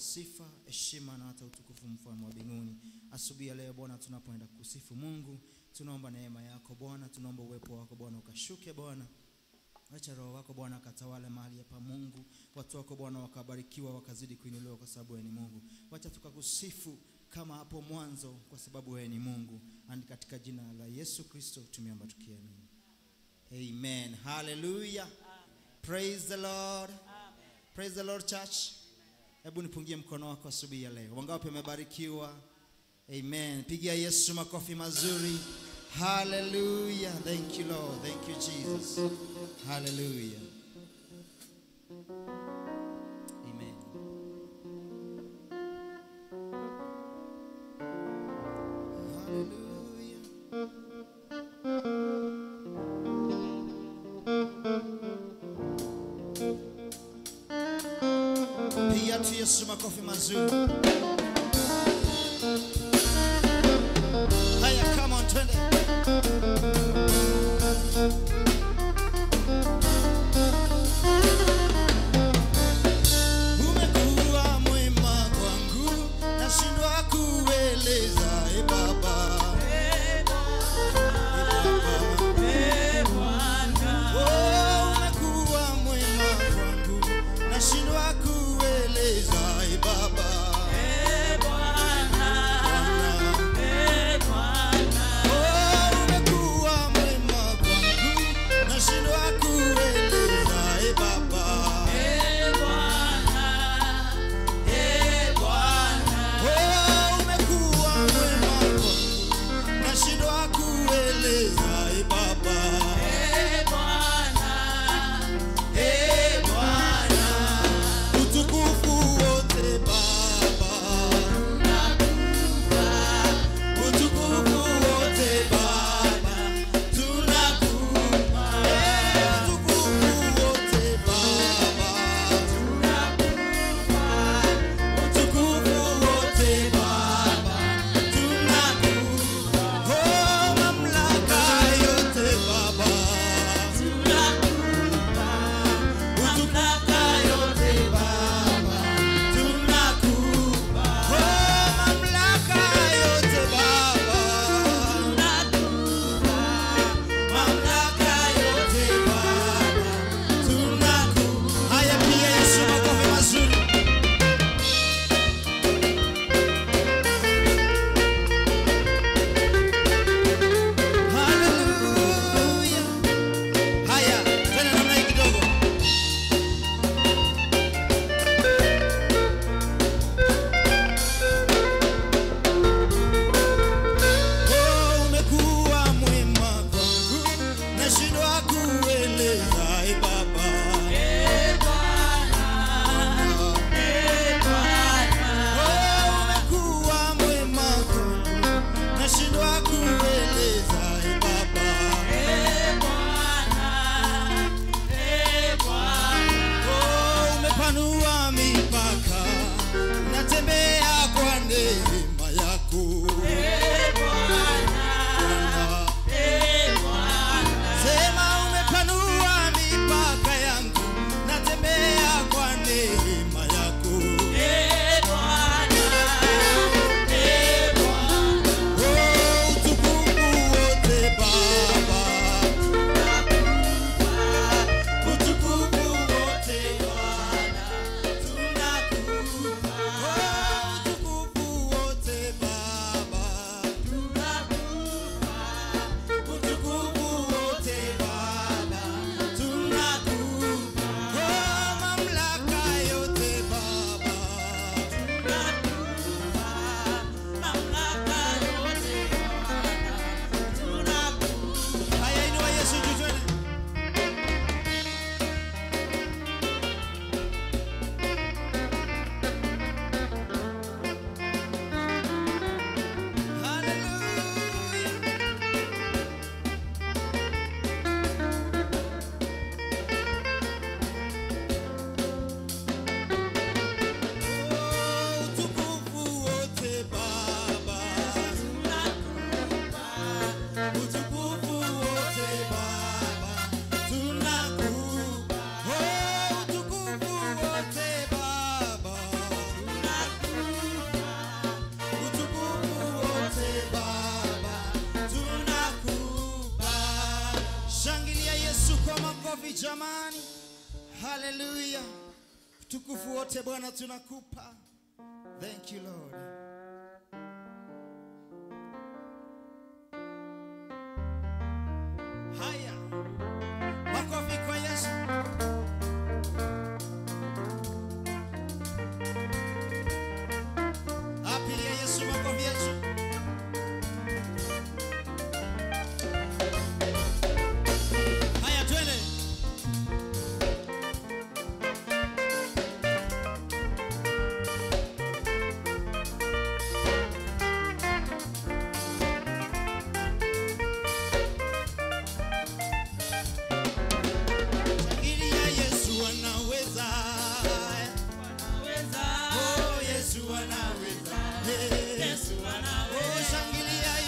sifa, heshima na hata utukufu, mfalme wa mbinguni. Asubuhi ya leo Bwana, tunapoenda kusifu Mungu, tunaomba neema yako Bwana, tunaomba uwepo wako Bwana ukashuke Bwana Acha roho wako Bwana akatawale mahali hapa Mungu. Watu wako Bwana wakabarikiwa wakazidi kuinuliwa kwa sababu wewe ni Mungu. Wacha tukakusifu kama hapo mwanzo kwa sababu wewe ni Mungu. And katika jina la Yesu Kristo tumeomba tukiamini. Amen. Hallelujah. Praise the Lord. amen. Praise the Lord church. Hebu nipungie mkono wako asubuhi ya leo. Wangapi wamebarikiwa? Amen. Pigia Yesu makofi mazuri. Hallelujah. Thank you Lord. Thank you Jesus. Hallelujah. Makofi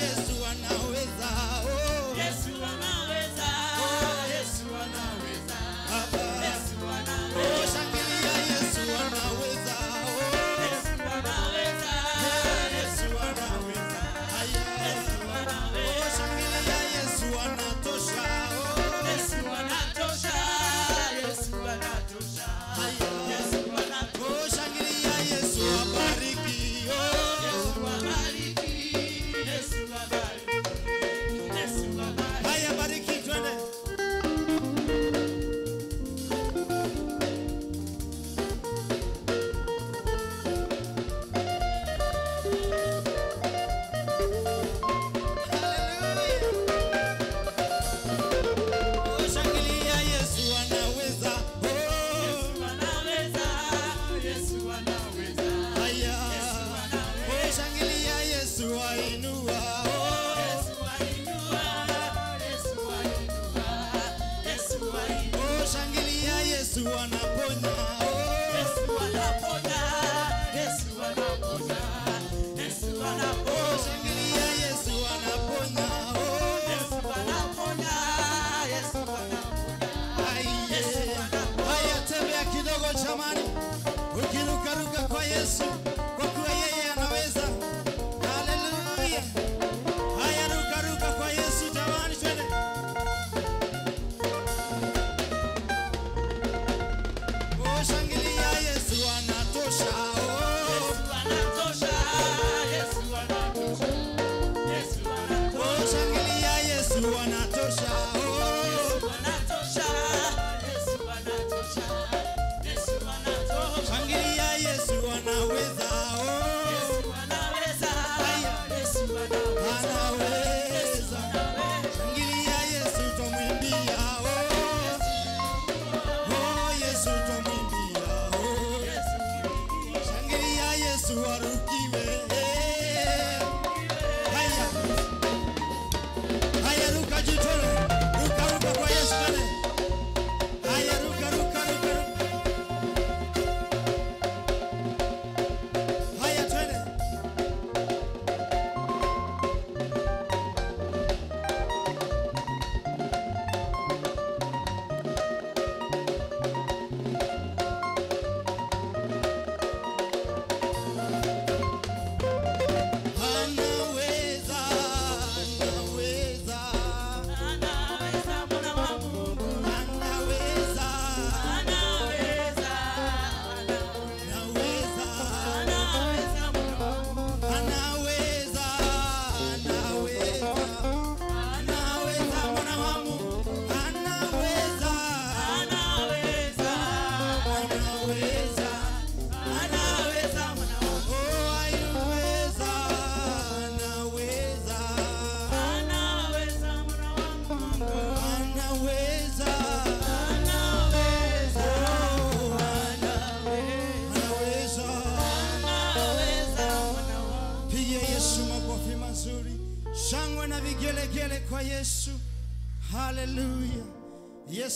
Yes.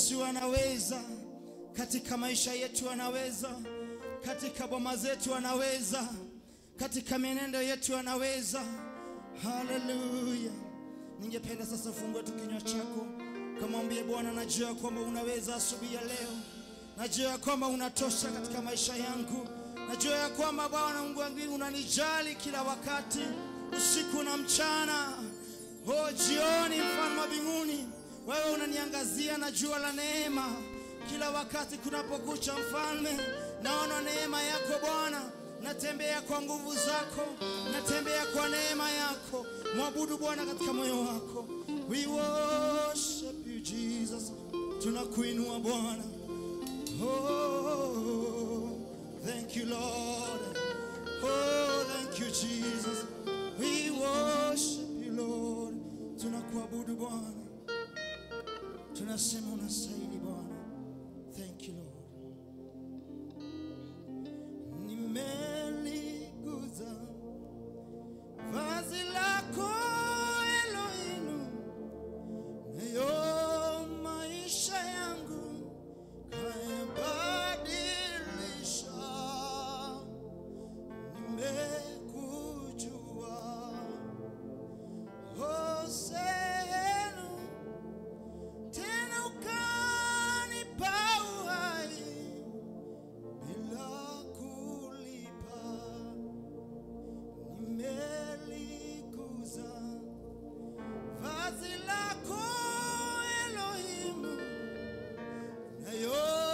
Yesu anaweza katika maisha yetu, anaweza katika boma zetu, anaweza katika mienendo yetu, anaweza. Haleluya! Ningependa sasa ufungue tu kinywa chako kamwambie Bwana, najua kwamba unaweza asubuhi ya leo, najua kwamba unatosha katika maisha yangu, najua ya kwamba Bwana Mungu wangu unanijali kila wakati, usiku na mchana, o jioni, mfano mabinguni wewe unaniangazia na jua la neema kila wakati kunapokucha, mfalme. Naona neema yako Bwana, natembea kwa nguvu zako, natembea kwa neema yako. Mwabudu Bwana katika moyo wako. We worship you Jesus, tunakuinua Bwana. Oh, thank you Lord. Oh, thank you Jesus. We worship you Lord, tunakuabudu Bwana. tunasema unastahili Bwana. Thank you Lord. Nimeliguza vazi lako Elohimu, nayo maisha yangu kayabadilisha. Nimekujua oh, Vazilako Elohim, Nayo.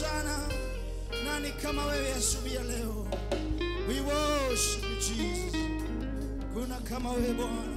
sana. Nani kama wewe asubuhi leo? We worship you Jesus. Kuna kama wewe Bwana.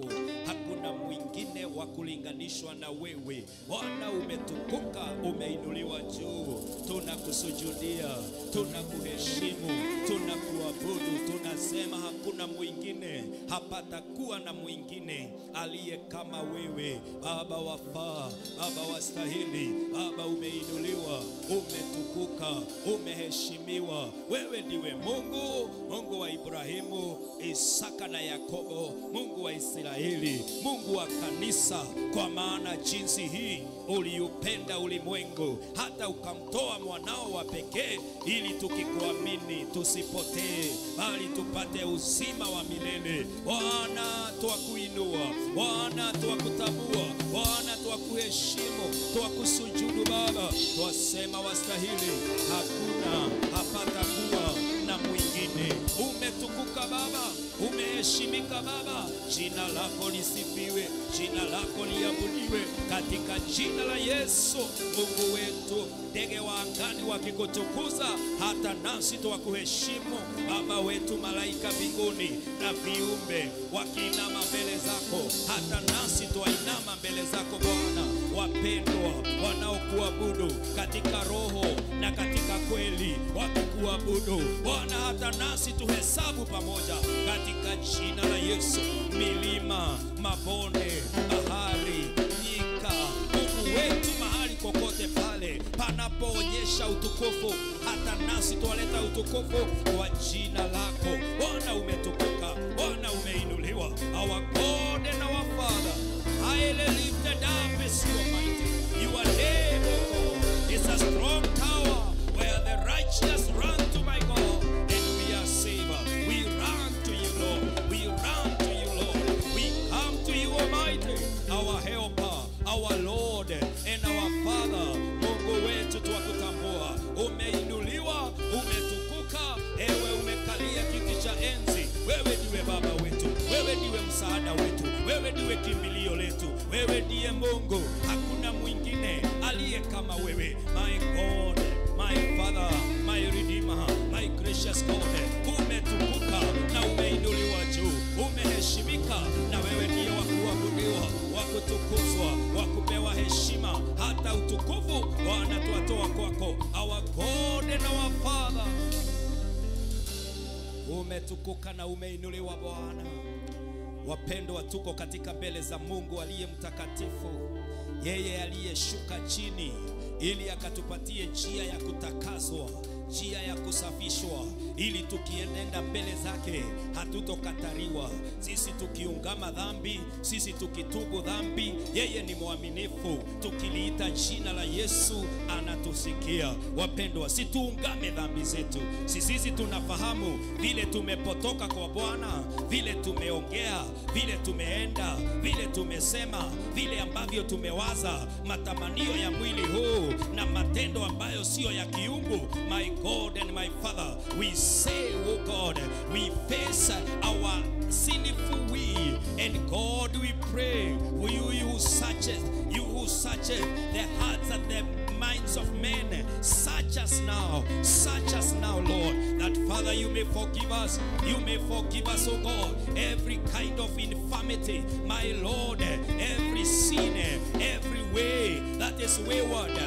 corpo. wa kulinganishwa na wewe. Bwana umetukuka, umeinuliwa juu, tunakusujudia, tunakuheshimu, tunakuabudu, tunasema hakuna mwingine, hapatakuwa na mwingine aliye kama wewe. Baba wafaa, Baba wastahili, Baba umeinuliwa, umetukuka, umeheshimiwa. Wewe ndiwe Mungu, Mungu wa Ibrahimu, Isaka na Yakobo, Mungu wa Israeli, Mungu wa kanisa sasa, kwa maana jinsi hii uliupenda ulimwengu hata ukamtoa mwanao wa pekee, ili tukikuamini tusipotee, bali tupate uzima wa milele. Bwana, twakuinua, Bwana twakutambua, Bwana twakuheshimu, twakusujudu Baba, twasema wastahili, hakuna hapatakuwa umeinuka Baba, umeheshimika Baba, jina lako lisifiwe, jina lako liabudiwe. Katika jina la Yesu Mungu wetu. Ndege wa angani wakikutukuza, hata nasi twakuheshimu Baba wetu, malaika mbinguni na viumbe wakiinama mbele zako, hata nasi twainama mbele zako Bwana. Wapendwa wanaokuabudu katika roho na katika kweli, wakikuabudu Bwana, hata nasi tuhesabu pamoja katika jina la Yesu. Milima, mabonde, bahari, nyika, Mungu wetu, mahali kokote pale panapoonyesha utukufu, hata nasi twaleta utukufu kwa jina lako Bwana. Umetukuka chini ili akatupatie njia ya kutakaswa, njia ya kusafishwa, ili tukienenda mbele zake hatutokatariwa. Sisi tukiungama dhambi, sisi tukitubu dhambi, yeye ni mwaminifu. Tukiliita jina la Yesu anatusikia. Wapendwa, situungame dhambi zetu. Si sisi tunafahamu vile tumepotoka kwa Bwana, vile tumeongea, vile tumeenda, vile tumesema, vile ambavyo tumewaza, matamanio ya mwili huu na matendo ambayo siyo ya kiungu. My God and my Father, we say, oh God, we face our sinful we and God, we pray, you, you searcheth, you who searcheth the hearts and the minds of men. Search us now, search us now, Lord, that Father, you may forgive us, you may forgive us, oh God, every kind of infirmity, my Lord, every sin, every way that is wayward,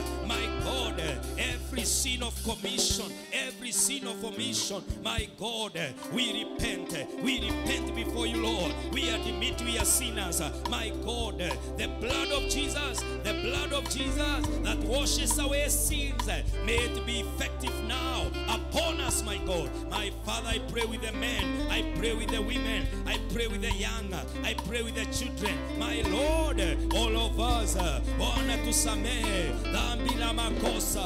sin of commission, every sin of omission, my God, we repent, we repent before you, Lord. We admit we are sinners, my God, the blood of Jesus, the blood of Jesus that washes away sins, may it be effective now upon us, my God. My Father, I pray with the men, I pray with the women, I pray with the young, I pray with the children, my Lord, all of us, Bwana tusamehe dhambi na makosa,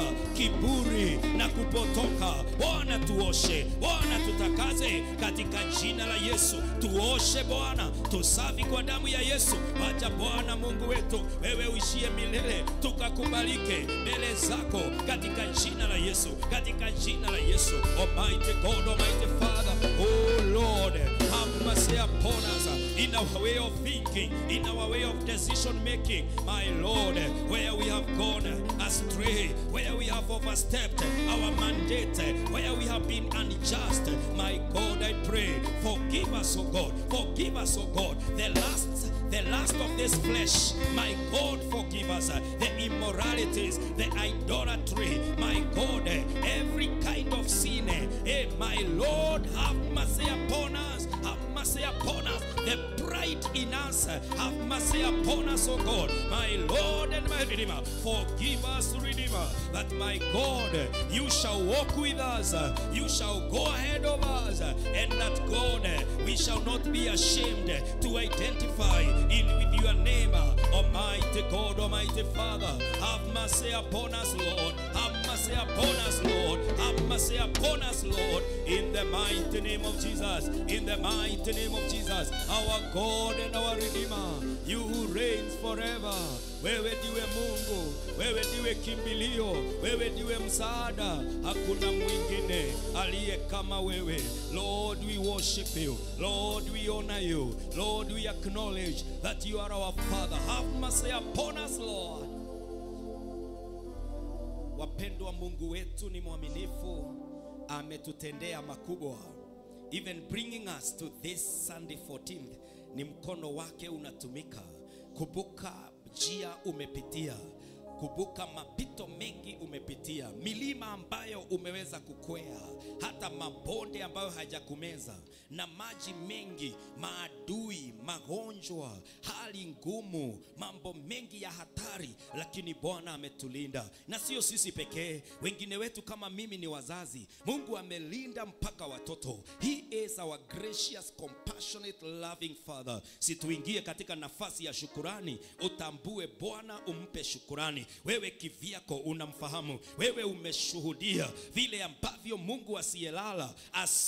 kiburi na kupotoka. Bwana tuoshe, Bwana tutakaze katika jina la Yesu. Tuoshe Bwana, tusafi kwa damu ya Yesu. Wacha Bwana Mungu wetu, wewe uishie milele, tukakubalike mbele zako katika jina la Yesu, katika jina la Yesu. Almighty God, Almighty Father, oh Lord, have mercy upon us uh, in our way of thinking, in our way of decision making, my Lord, where we have gone astray, where we have overstepped our mandate, where we have been unjust. My God, I pray, forgive us, oh God, forgive us, oh God, the last, the last of this flesh. My God, forgive us the immoralities, the idolatry. My God, every kind of sin. Eh, my Lord, have mercy upon us. Have mercy upon us. The pride in us, have mercy upon us, oh God. My Lord and my Redeemer, forgive us, Redeemer, that my God, you shall walk with us, you shall go ahead of us, and that God, we shall not be ashamed to identify in with your name, Almighty God, Almighty Father. Have mercy upon us, Lord. Have mercy upon us, Lord. Have mercy upon us, Lord. In the mighty name of Jesus. In the mighty name of Jesus. Our God and our Redeemer. You who reigns forever. Wewe ndiwe Mungu, wewe ndiwe kimbilio, wewe ndiwe msaada. Hakuna mwingine aliye kama wewe. Lord, we worship you. Lord, we honor you. Lord, we acknowledge that you are our Father. Have mercy upon us, Lord. Wapendwa, Mungu wetu ni mwaminifu, ametutendea makubwa. Even bringing us to this Sunday 14th, ni mkono wake unatumika. Kumbuka njia umepitia, kumbuka mapito mengi umepitia, milima ambayo umeweza kukwea, hata mabonde ambayo hajakumeza, na maji mengi, maadui, magonjwa, hali ngumu, mambo mengi ya hatari, lakini Bwana ametulinda, na sio sisi pekee, wengine wetu kama mimi ni wazazi, Mungu amelinda mpaka watoto. He is our gracious, compassionate, loving Father. Situingie katika nafasi ya shukurani, utambue Bwana, umpe shukurani. Wewe kivyako unamfahamu, wewe umeshuhudia vile ambavyo Mungu asiyelala,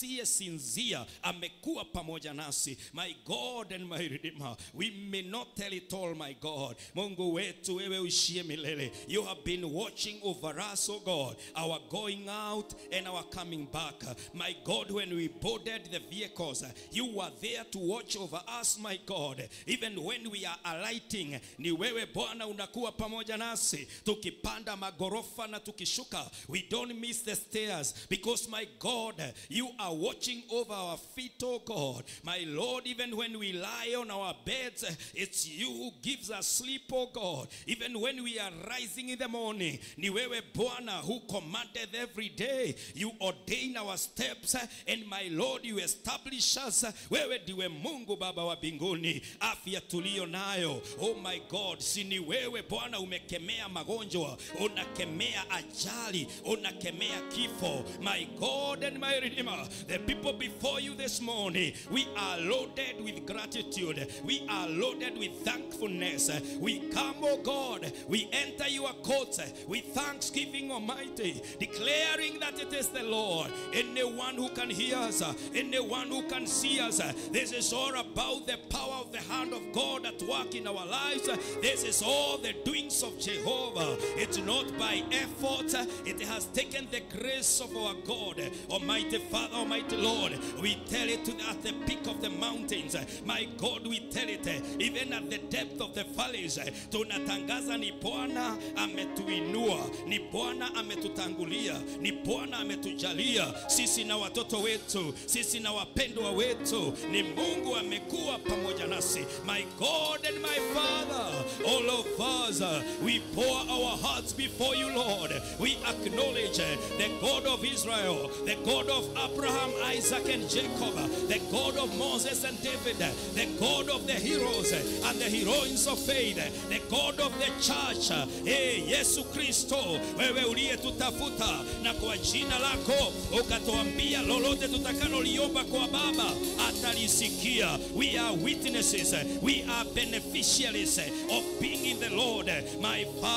asiyesinzia amekuwa pamoja nasi. My God and my Redeemer, we may not tell it all, my God. Mungu wetu, wewe uishie milele. You have been watching over us, oh God, our going out and our coming back. My God, when we boarded the vehicles, you were there to watch over us, my God. Even when we are alighting, ni wewe Bwana unakuwa pamoja nasi. Tukipanda magorofa na tukishuka, we don't miss the stairs because my God, you are watching over our feet, oh God. My Lord, even when we lie on our beds, it's you who gives us sleep, oh God. Even when we are rising in the morning, ni wewe Bwana who commanded every day. You ordain our steps, and my Lord, you establish us. Wewe ndiwe Mungu Baba wa mbinguni, afya tuliyo nayo, oh my God, si ni wewe Bwana umekemea magonjwa, unakemea ajali, unakemea kifo. My God and my Redeemer, the people before you this morning, we are loaded with gratitude. We are loaded with thankfulness. We come, oh God, we enter your courts with thanksgiving, Almighty, declaring that it is the Lord. Anyone who can hear us, anyone who can see us, this is all about the power of the hand of God at work in our lives. This is all the doings of Jehovah. It's not by effort, it has taken the grace of our God. Almighty Father, Almighty Lord, we tell it to at the peak of the mountains. My God, we tell it even at the depth of the valleys. Tunatangaza ni Bwana ametuinua, ni Bwana ametutangulia, ni Bwana ametujalia sisi na watoto wetu, sisi na wapendwa wetu, ni Mungu amekuwa pamoja nasi. My God and my Father, all of us, we pour our hearts before you, Lord. We acknowledge the God of Israel, the God of Abraham, Isaac, and Jacob, the God of Moses and David, the God of the heroes and the heroines of faith, the God of the church. Hey, Yesu Kristo, wewe uliyetutafuta na kwa jina lako ukatuambia lolote tutakaloliomba kwa Baba atalisikia. We are witnesses, we are beneficiaries of being in the Lord. My Father,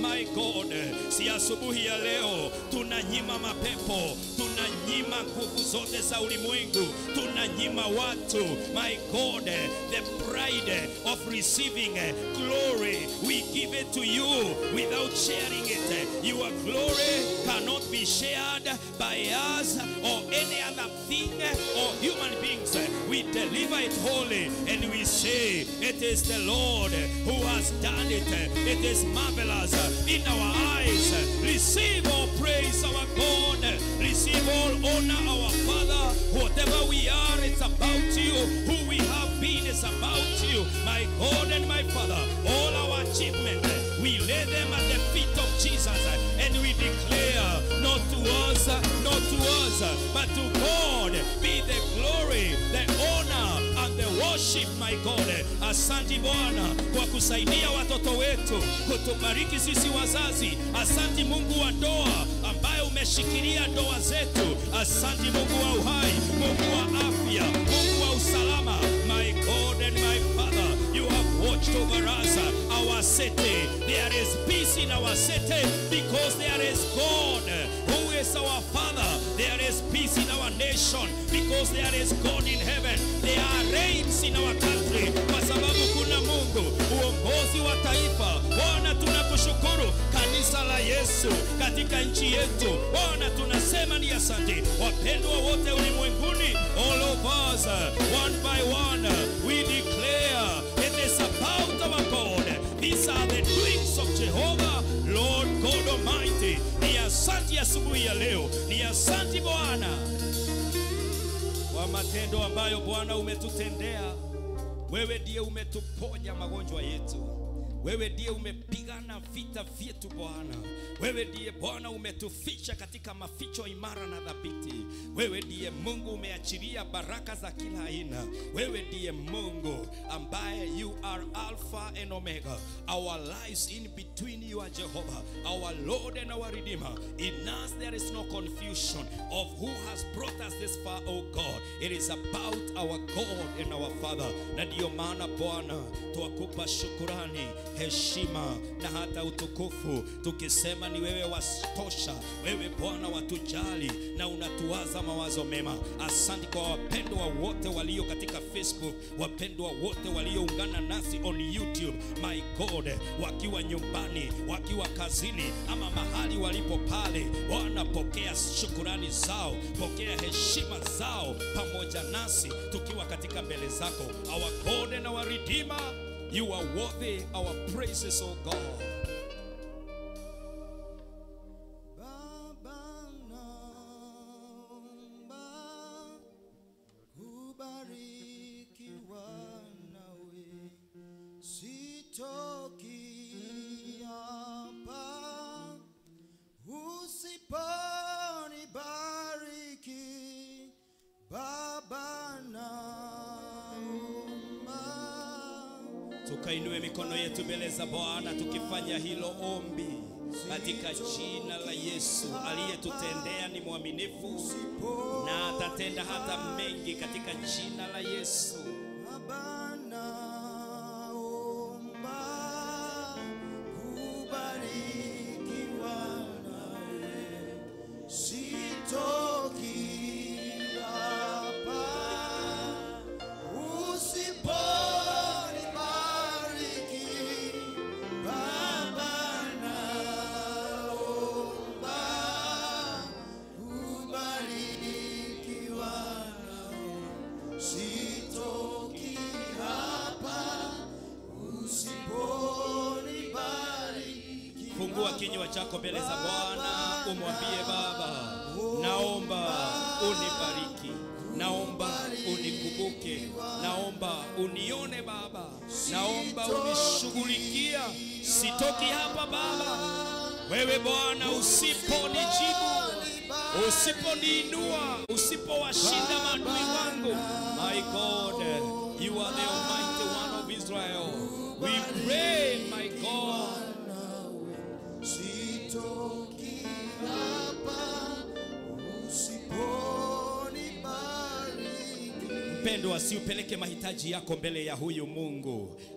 my God, si asubuhi ya leo tunanyima mapepo, tunanyima nguvu zote za ulimwengu, tunanyima watu, my God, the pride of receiving glory. We give it to you without sharing it. Your glory cannot be shared by us or any other thing or human beings. We deliver it wholly and we say, It is the Lord who has done it. It is marvelous in our eyes. Receive all praise, our God. Receive all honor, our Father. Whatever we are, it's about you. Who we have been is about you. My God and my Father, all our achievements, we lay them at the feet of Jesus and we declare, not to us, not to us, but to God be the glory, the worship, my God. Asante Bwana kwa kusaidia watoto wetu, kutubariki sisi wazazi. Asante Mungu wa ndoa ambaye umeshikilia ndoa zetu. Asante Mungu wa uhai, Mungu wa afya, Mungu wa usalama. My God and my Father, you have watched over us, our city. There is peace in our city because there is God who is our Father. There is peace in our nation because there is God in heaven. There are rains in our country kwa sababu kuna Mungu. Uongozi wa taifa, Bwana tunakushukuru. Kanisa la Yesu katika nchi yetu, Bwana tunasema ni asante. Wapendwa wote ulimwenguni, all of us, one by one, we declare it is about our God. These are the doings of Jehovah, Lord God Almighty. Asante asubuhi ya leo, ni asante Bwana kwa matendo ambayo Bwana umetutendea. Wewe ndiye umetuponya magonjwa yetu. Wewe ndiye umepigana vita vyetu Bwana. Wewe ndiye Bwana umetuficha katika maficho imara na dhabiti. Wewe ndiye Mungu umeachilia baraka za kila aina. Wewe ndiye Mungu ambaye you are Alpha and Omega. Our lives in between you are Jehovah, our Lord and our Redeemer. In us there is no confusion of who has brought us this far, oh God. It is about our God and our Father. Na ndiyo maana Bwana twakupa shukurani, heshima na hata utukufu, tukisema ni wewe wastosha. wewe Bwana watujali na unatuwaza mawazo mema. Asante kwa wapendwa wote walio katika Facebook, wapendwa wote walioungana nasi on YouTube, my God, wakiwa nyumbani, wakiwa kazini ama mahali walipo pale, Bwana pokea shukurani zao, pokea heshima zao pamoja nasi tukiwa katika mbele zako. Our God and our Redeemer, you are worthy our praises, O God. Tukainue mikono yetu mbele za Bwana tukifanya hilo ombi katika jina la Yesu aliyetutendea ni mwaminifu na atatenda hata mengi katika jina la Yesu. Yako mbele ya huyu Mungu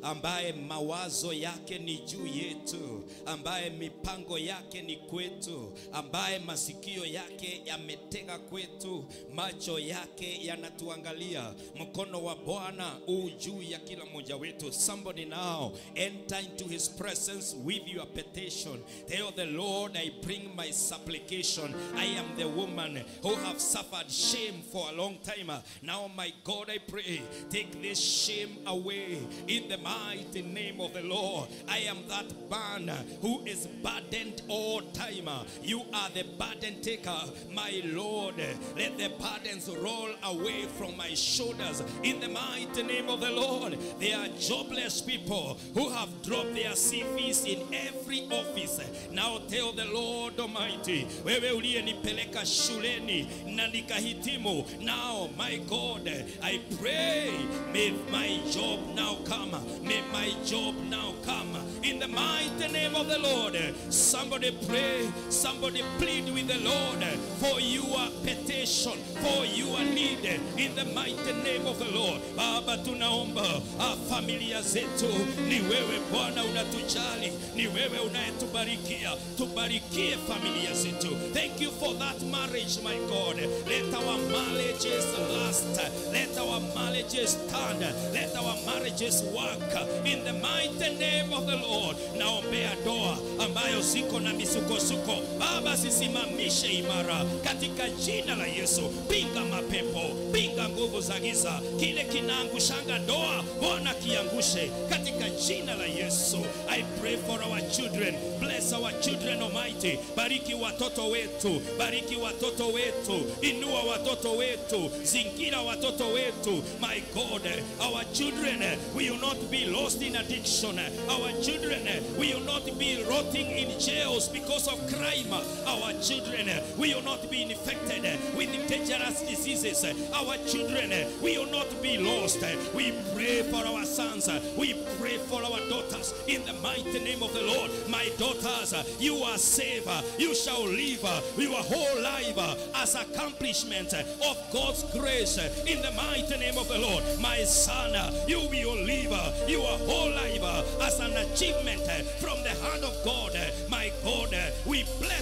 ambaye mawazo yake ni juu yetu, ambaye mipango yake ni kwetu, ambaye masikio yake yametega kwetu, macho yake yanatuangalia. Mkono wa Bwana u juu ya kila mmoja wetu. Somebody now enter into his presence with your petition. Tell the Lord, I bring my supplication. I am the woman who have suffered shame for a long time. Now, my God, I pray, take this shame away in the mighty name of the Lord. I am that man who is burdened all time. You are the burden taker, my Lord. Let the burdens roll away from my shoulders in the mighty name of the Lord. There are jobless people who have dropped their CVs in every office. Now tell the Lord Almighty, wewe uliyenipeleka shuleni na nikahitimu. Now, my God, I pray, may my job now come. May my job now come. In the mighty name of the Lord. Somebody pray, somebody plead with the Lord for your petition, for your need in the mighty name of the Lord. Baba, tunaomba ah, familia zetu, ni wewe Bwana unatujali, ni wewe unayetubarikia, tubarikie familia zetu. Thank you for that marriage, my God. Let our marriages last, let our marriages stand, let our marriages work in the mighty name of the Lord. Naombea ndoa ambayo ziko na misukosuko, Baba, zisimamishe imara katika jina la Yesu. Pinga mapepo, pinga nguvu za giza, kile kinaangushanga ndoa, Bwana kiangushe katika jina la Yesu. I pray for our children, bless our children Almighty. Bariki watoto wetu, bariki watoto wetu, inua watoto wetu, zingira watoto wetu. My God, our children will not be lost in addiction. Our children eh, will not be rotting in jails because of crime. Our children eh, will not be infected eh, with dangerous diseases. Our children will not be lost. We pray for our sons. We pray for our daughters in the mighty name of the Lord. My daughters, you are saved. You shall live your whole life as accomplishment of God's grace in the mighty name of the Lord. My son, you will live your whole life as an achievement from the hand of God. My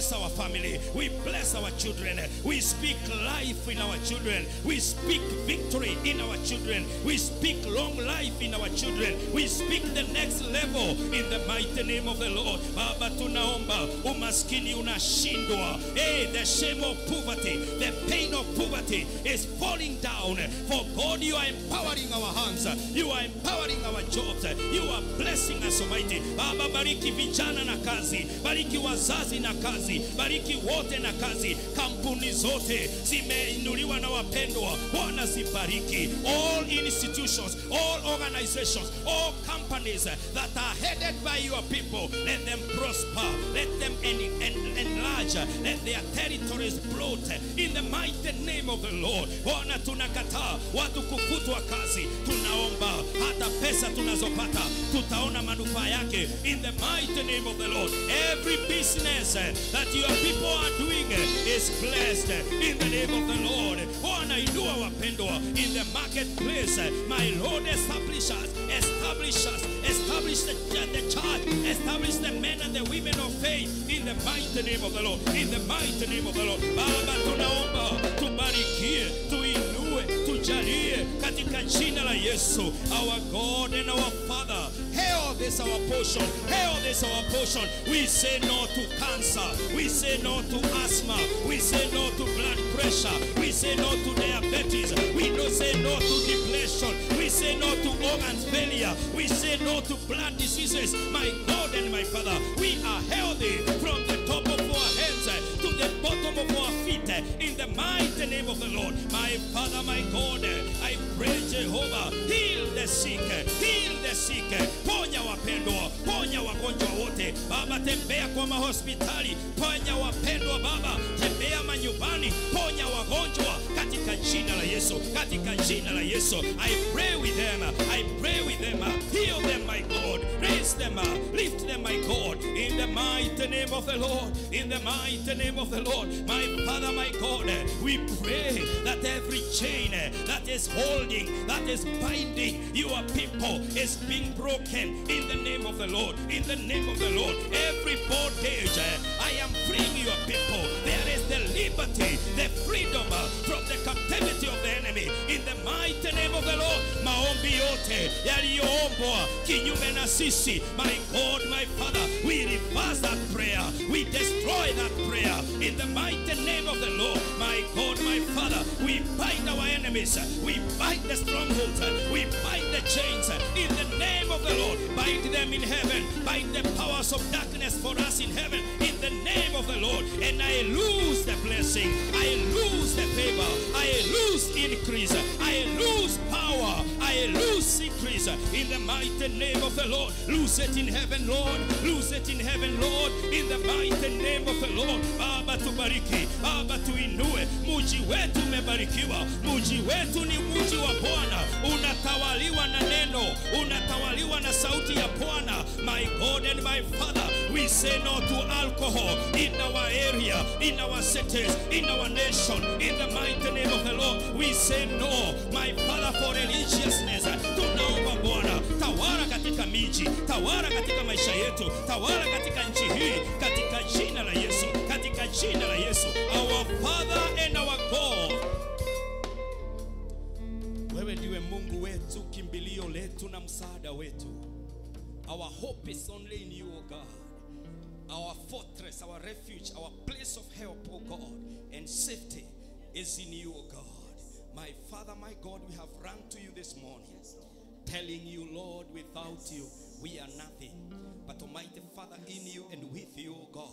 bless our family. We bless our children. We speak life in our children. We speak victory in our children. We speak long life in our children. We speak the next level in the mighty name of the Lord. Baba, tunaomba umaskini unashindwa. Hey, the shame of poverty, the pain of poverty is falling down. For God, you are empowering our hands. You are empowering our jobs. You are blessing us, Almighty. Baba, bariki vijana na kazi, bariki wazazi na kazi, bariki wote na kazi. Kampuni zote zimeinuliwa na wapendwa, Bwana zibariki. All institutions, all organizations, all companies that are headed by your people, let them prosper, let them en- en- enlarge, let their territories bloat in the mighty name of the Lord. Bwana, tunakataa watu kufutwa kazi, tunaomba hata pesa tunazopata tutaona manufaa yake in the mighty name of the Lord. Every business that your people are doing is blessed in the name of the Lord. Bwana, inua wapendwa in the marketplace. My Lord, establish us, establish us, establish the, the church, establish the men and the women of faith in the mighty name of the Lord. In the mighty name of the Lord. Baba, tunaomba tubarikie, tuinue, tujalie katika jina la Yesu. Our God and our Father, health is our portion. Health is our portion. We say no to cancer. We say no to asthma. We say no to blood pressure. We say no to diabetes. We don't say no to depression. We say no to organ failure. We say no to blood diseases. My God and my Father, we are healthy from the top of our heads to the bottom of our feet in mighty name of the Lord. My Father, my God, I pray Jehovah, heal the sick, heal the sick, ponya wapendwa, ponya wagonjwa wote. Baba, tembea kwa mahospitali, ponya wapendwa Baba, tembea manyumbani, ponya wagonjwa katika jina la Yesu, katika jina la Yesu. I pray with them, I pray with them, heal them, my God, raise them, lift them, my God, in the mighty name of the Lord, in the mighty name of the Lord, my Father, my God, we pray that every chain that is holding, that is binding your people is being broken in the name of the Lord, in the name of the Lord. Every bondage, I am freeing your people. There is the liberty, the freedom uh, from the captivity of the enemy. In the mighty name of the Lord. Maombi yote yaliyoombwa. Kinyume na sisi, my God, my Father, we reverse that prayer, we destroy that prayer. In the mighty name of the Lord. My God, my Father, we bind our enemies, we bind the strongholds, we bind the chains. In Bind them in heaven, bind the powers of darkness for us in heaven. In the name of the Lord. And I lose the blessing, I lose the favor, I lose increase, I lose power, I lose increase. In the mighty name of the Lord. Lose it in heaven, Lord. Lose it in heaven, Lord. In the mighty name of the Lord. Baba tubariki, Baba tuinue. Muji wetu umebarikiwa, muji wetu ni muji wa Bwana, unatawaliwa na neno, unatawaliwa na sauti ya bwana my god and my father we say no to alcohol in our area in our cities in our nation in the mighty name of the lord we say no my father for religiousness tunaomba bwana tawala katika miji tawala katika maisha yetu tawala katika nchi hii katika jina la yesu katika jina la yesu. Our father and our god. Wewe ndiwe mungu wetu kimbilio letu na msaada wetu. Our hope is only in you o god. Our fortress our refuge our place of help o god. And safety is in you o god. My father my god we have run to you this morning telling you lord without you we are nothing but almighty father in you and with you god.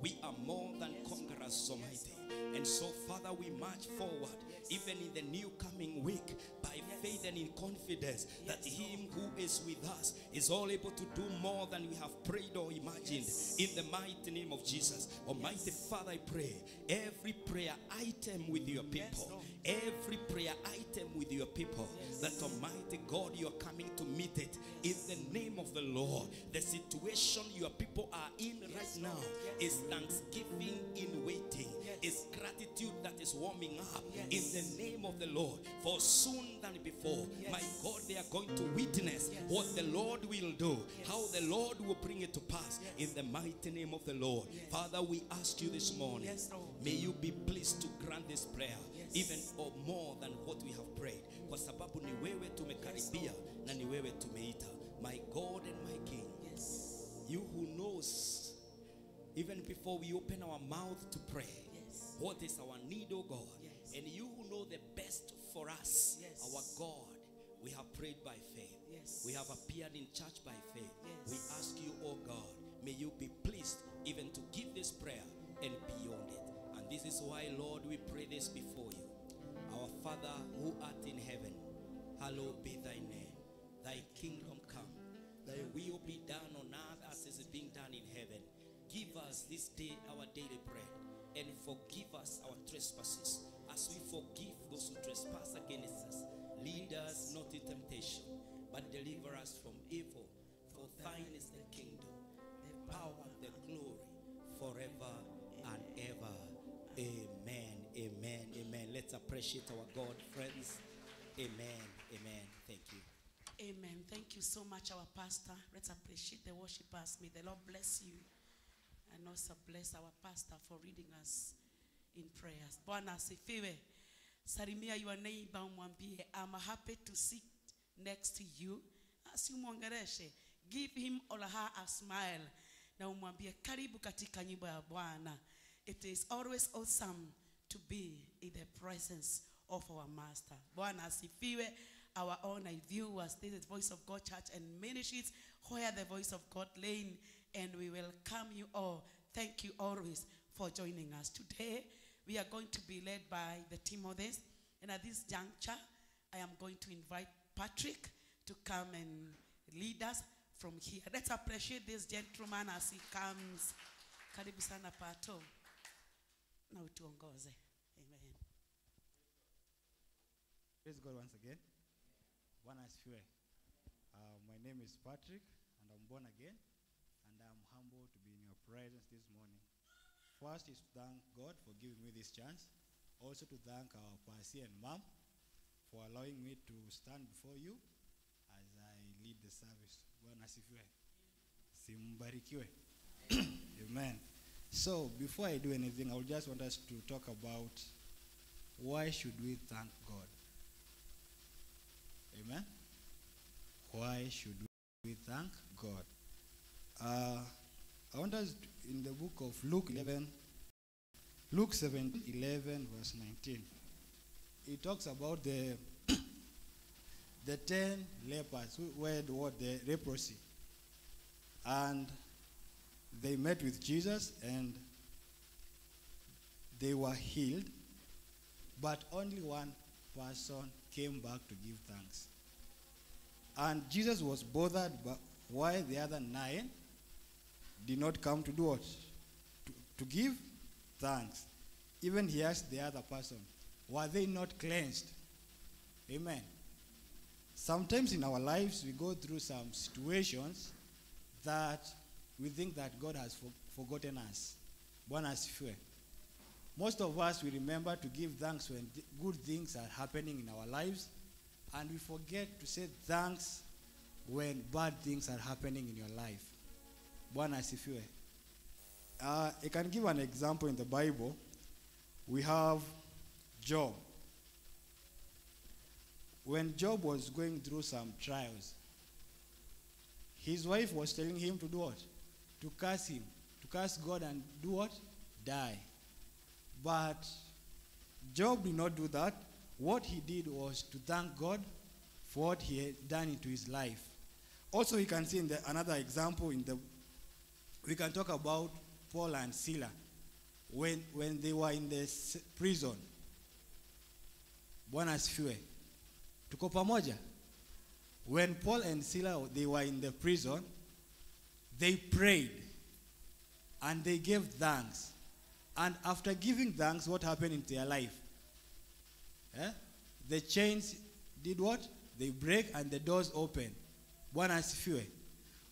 We are more than conquerors almighty. And so father we march forward even in the new coming week by faith and in confidence that him who is with us is all able to do more than we have prayed or imagined. In the mighty name of Jesus. Almighty Father, I pray every prayer item with your people, every prayer item with your people, that Almighty God, you are coming to meet it. In the name of the Lord. The situation your people are in right now is thanksgiving in waiting, is gratitude that is warming up in the name of the Lord. For soon than before, my God, they are going to witness what the Lord will do, how the Lord will bring it to pass in the mighty name of the Lord. Father, we ask you this morning, may you be pleased to grant this prayer, even or more than what we have prayed. Kwa sababu ni wewe tumekaribia na ni wewe tumeita. My God and my King, you who knows even before we open our mouth to pray, what is our need, oh God, and you who know the best for us, our God, we have prayed by faith. We have appeared in church by faith. We ask you, oh God, may you be pleased even to give this prayer and beyond it. And this is why, Lord, we pray this before you. Our Father who art in heaven, hallowed be thy name. Thy kingdom come. Thy will be done on earth as is being done in heaven. Give us this day our daily bread and forgive us our trespasses as we forgive those who trespass against us. Lead us not in temptation, but deliver us from evil. For thine is the kingdom, the power, the glory, forever Let's appreciate our God, friends. Amen. Amen. Thank you. Amen. Thank you so much, our pastor. Let's appreciate the worshipers. May the Lord bless you and also bless our pastor for reading us in prayers. Bwana asifiwe. Salimia your neighbor umwambie, I'm happy to sit next to you. Asimwongereshe. Give him or her a smile. Na umwambie karibu katika nyumba ya Bwana. It is always awesome to be in the presence of our master. Bwana asifiwe. Our honor viewers, this is Voice of God Church and Ministries, where the voice of God lane, and we welcome you all. Thank you always for joining us. Today, we are going to be led by the team Timothys, and at this juncture, I am going to invite Patrick to come and lead us from here. Let's appreciate this gentleman as he comes. Karibu sana Pato. Na utuongoze. Amen. Praise God once again. Bwana asifiwe. Uh, my name is Patrick and I'm born again and I'm humbled to be in your presence this morning. First is to thank God for giving me this chance. Also to thank our Pasi and Mom for allowing me to stand before you as I lead the service. Bwana asifiwe. Simbarikiwe. Amen. So before I do anything, I would just want us to talk about why should we thank God? Amen. Why should we thank God? Uh, I want us in the book of Luke 11, Luke 7, 11, verse 19. It talks about the the ten lepers who had what the leprosy, and they met with Jesus and they were healed, but only one person came back to give thanks. And Jesus was bothered by why the other nine did not come to do what? To, to give thanks. Even he asked the other person, were they not cleansed? Amen. sometimes in our lives we go through some situations that we think that God has for, forgotten us. Bwana asifiwe. Most of us we remember to give thanks when th- good things are happening in our lives, and we forget to say thanks when bad things are happening in your life. Bwana. Uh, I can give an example in the Bible. We have Job. When Job was going through some trials, his wife was telling him to do what? To curse him, to curse God and do what? Die. But Job did not do that. What he did was to thank God for what he had done into his life. Also, we can see in the, another example in the we can talk about Paul and Sila when when they were in the prison. Bwana asifiwe. Tuko pamoja? When Paul and Sila they were in the prison, they prayed and they gave thanks. And after giving thanks, what happened in their life? Eh? The chains did what? They break and the doors open. One Bwana asifiwe.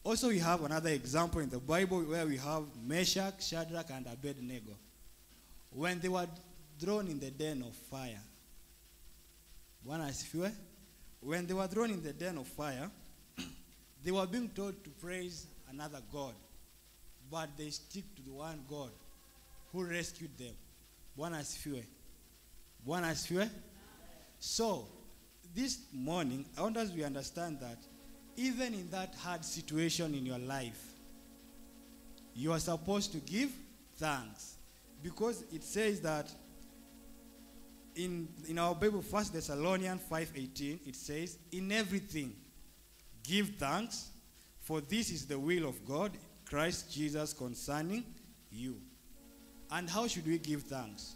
Also, we have another example in the Bible where we have Meshach, Shadrach, and Abednego. When they were thrown in the den of fire. One Bwana asifiwe. When they were thrown in the den of fire, they were being told to praise another God. But they stick to the one God who rescued them. Bwana asifiwe. Bwana asifiwe. So, this morning, I want us to understand that even in that hard situation in your life, you are supposed to give thanks. Because it says that in, in our Bible, 1 Thessalonians 5.18, it says, In everything, give thanks, for this is the will of God, Christ Jesus concerning you. And how should we give thanks?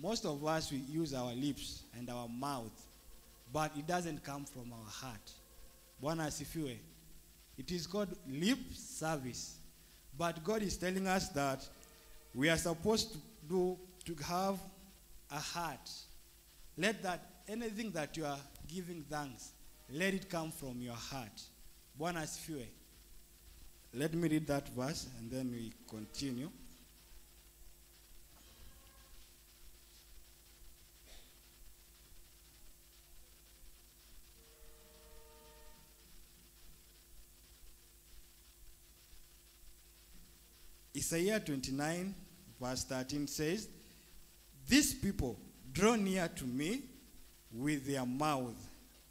Most of us, we use our lips and our mouth, but it doesn't come from our heart. Bwana. It is called lip service. But God is telling us that we are supposed to do to have a heart. Let that anything that you are giving thanks, let it come from your heart. Bwana asifiwe. Let me read that verse and then we continue. Isaiah 29, verse 13 says, These people draw near to me with their mouth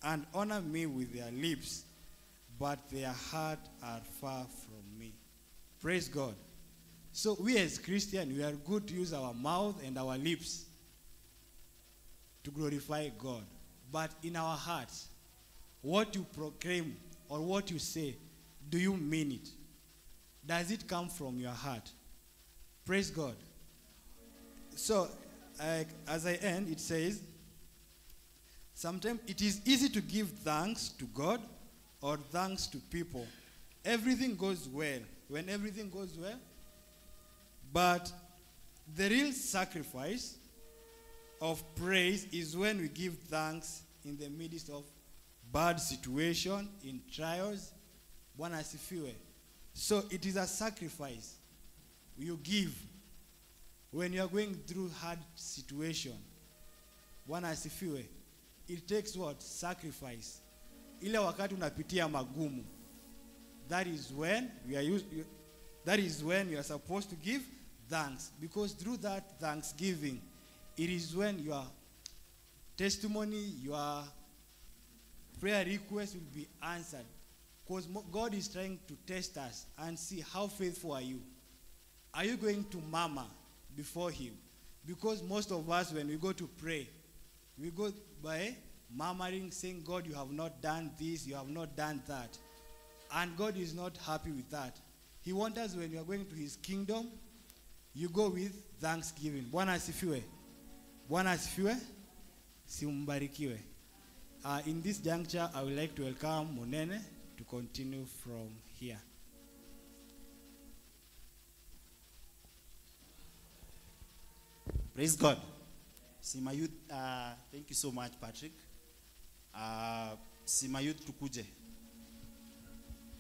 and honor me with their lips, but their heart are far from me. Praise God. So we as Christians, we are good to use our mouth and our lips to glorify God. But in our hearts, what you proclaim or what you say, do you mean it? Does it come from your heart? Praise God. So, as I end, it says, sometimes it is easy to give thanks to God or thanks to people. Everything goes well. When everything goes well, but the real sacrifice of praise is when we give thanks in the midst of bad situation, in trials. Bwana asifiwe. So it is a sacrifice you give when you are going through hard situation. Bwana asifiwe. It takes what? Sacrifice. Ile wakati unapitia magumu. That is when we are used, that is when you are supposed to give thanks because through that thanksgiving it is when your testimony, your prayer request will be answered. Because God is trying to test us and see how faithful are you. Are you going to murmur before Him? Because most of us, when we go to pray, we go by murmuring, saying, God, you have not done this, you have not done that. And God is not happy with that. He wants us, when you are going to His kingdom, you go with thanksgiving. Bwana asifiwe. Bwana asifiwe. Simbarikiwe. Uh, in this juncture, I would like to welcome Monene to continue from here. Praise God. My youth, uh, thank you so much, Patrick. uh, si mayouth tukuje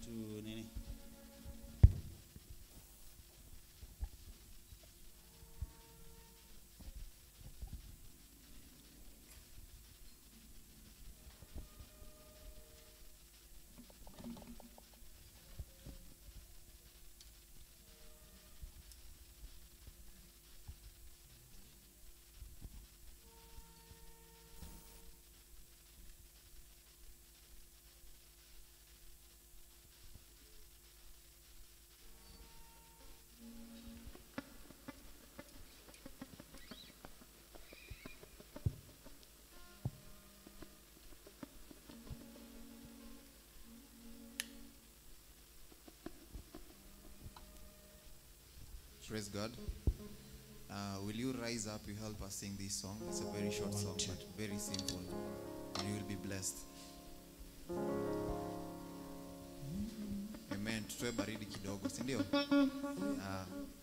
tu nini Praise God. Uh, will you rise up? You help us sing this song. It's a very short song, but very simple. And you will be blessed. Amen. Tutoe baridi kidogo, si ndio?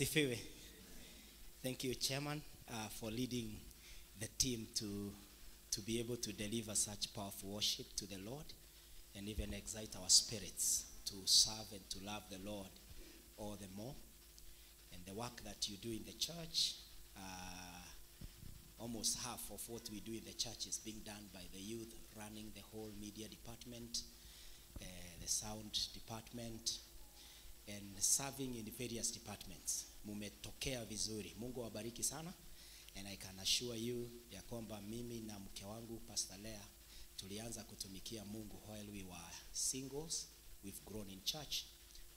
asifiwe. Thank you, Chairman, uh, for leading the team to, to be able to deliver such powerful worship to the Lord and even excite our spirits to serve and to love the Lord all the more. And the work that you do in the church, uh, almost half of what we do in the church is being done by the youth running the whole media department, uh, the sound department, and serving in various departments. Mumetokea vizuri. Mungu awabariki sana. And I can assure you ya kwamba mimi na mke wangu Pastor tulianza kutumikia Mungu while we were singles. We've grown in church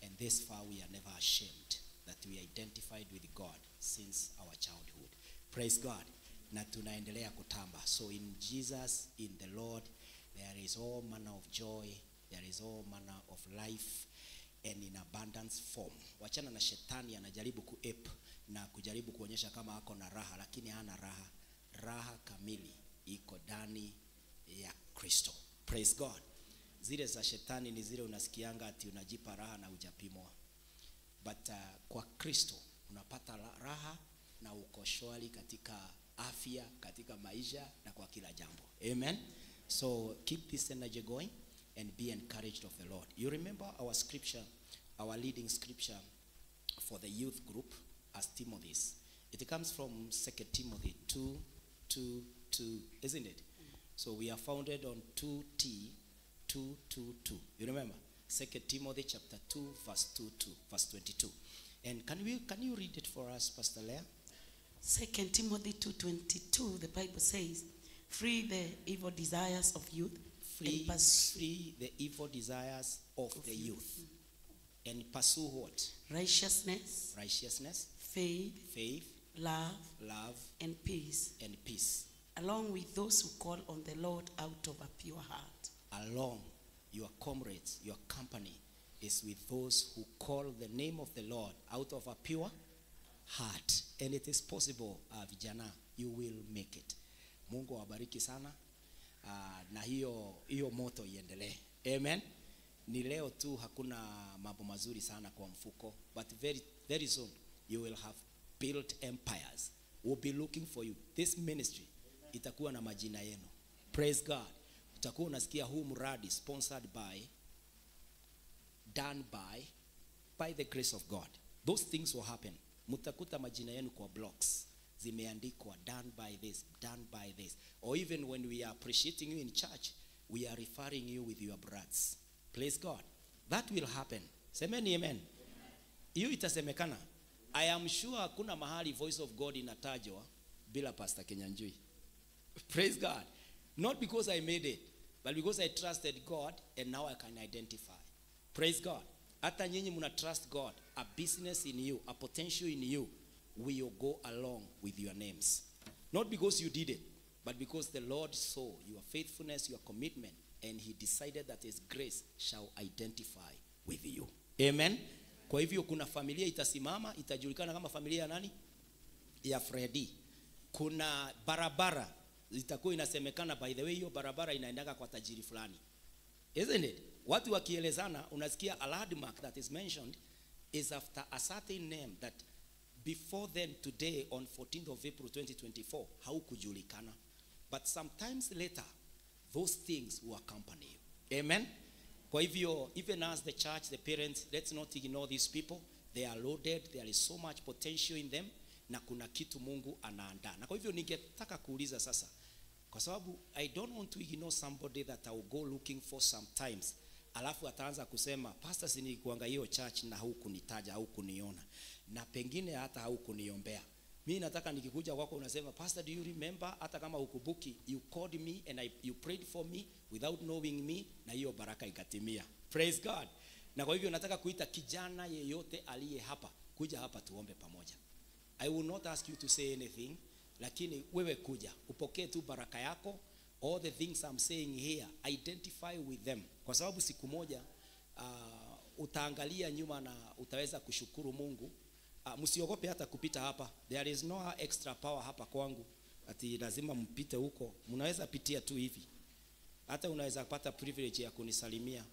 and this far we are never ashamed that we identified with God since our childhood. Praise God. Na tunaendelea kutamba. So in Jesus, in the Lord, there is all manner of joy, there is all manner of life and in abundance form. Wachana na shetani anajaribu kuep na kujaribu kuonyesha kama ako na raha, lakini hana raha. Raha kamili iko ndani ya Kristo. Praise God. Zile za shetani ni zile unasikianga ati unajipa raha na hujapimwa, but uh, kwa Kristo unapata raha na uko shwari katika afya, katika maisha na kwa kila jambo. Amen. So keep this energy going and be encouraged of the Lord. You remember our scripture, our leading scripture for the youth group as Timothy's. It comes from 2 Timothy 2, 2, 2, isn't it? So we are founded on 2T, 2, 2, 2. You remember? 2 Timothy chapter 2, verse 2, 2, verse 22. And can, we, can you read it for us, Pastor Leah? Second Timothy 2:22 the Bible says free the evil desires of youth Free, free the evil desires of, the youth. And pursue what? righteousness Righteousness, faith faith, love love, and peace and peace. along with those who call on the Lord out of a pure heart along your comrades, your company is with those who call the name of the Lord out of a pure heart. And it is possible, uh, vijana, you will make it. Mungu awabariki sana. Uh, na hiyo hiyo moto iendelee. Amen. Ni leo tu hakuna mambo mazuri sana kwa mfuko, but very very soon you will have built empires. will be looking for you. This ministry itakuwa na majina yenu. Praise God. Utakuwa unasikia huu mradi sponsored by done by by the grace of God. Those things will happen. mutakuta majina yenu kwa blocks zimeandikwa done by this, done by this. Or even when we are appreciating you in church, we are referring you with your brothers. Praise God. That will happen. Semeni amen. Hiyo itasemekana. I am sure hakuna mahali voice of God inatajwa bila Pastor Kinyanjui. Praise God. Not because I made it, but because I trusted God and now I can identify. Praise God. Hata nyinyi muna trust God, a business in you, a potential in you will go along with your names. Not because you did it, but because the Lord saw your faithfulness, your commitment, and He decided that His grace shall identify with you. Amen. Kwa hivyo kuna familia itasimama, itajulikana kama familia ya nani? Ya Freddy. Kuna barabara itakuwa inasemekana, by the way, hiyo barabara inaendaga kwa tajiri fulani, isn't it? Watu wakielezana, unasikia a landmark that is mentioned is after a certain name that before then today on 14th of April 2024 haukujulikana, but sometimes later those things will accompany you. Amen. Kwa hivyo even as the church, the parents, let's not ignore these people. They are loaded, there is so much potential in them na kuna kitu Mungu anaandaa. Na kwa hivyo ningetaka kuuliza sasa, kwa sababu I don't want to ignore somebody that I go looking for sometimes, alafu ataanza kusema pastor, si hiyo church na haukunitaja haukuniona, na pengine hata haukuniombea. Mi nataka nikikuja kwako unasema pastor, do you remember, hata kama hukubuki, you called me and I, you prayed for me without knowing me, na hiyo baraka ikatimia. Praise God. na kwa hivyo nataka kuita kijana yeyote aliye hapa kuja hapa tuombe pamoja i will not ask you to say anything lakini wewe kuja upokee tu baraka yako all the things I'm saying here identify with them kwa sababu siku moja uh, utaangalia nyuma na utaweza kushukuru mungu uh, msiogope hata kupita hapa. There is no extra power hapa kwangu. Ati lazima mpite huko. Mnaweza pitia tu hivi. Hata unaweza kupata privilege ya kunisalimia.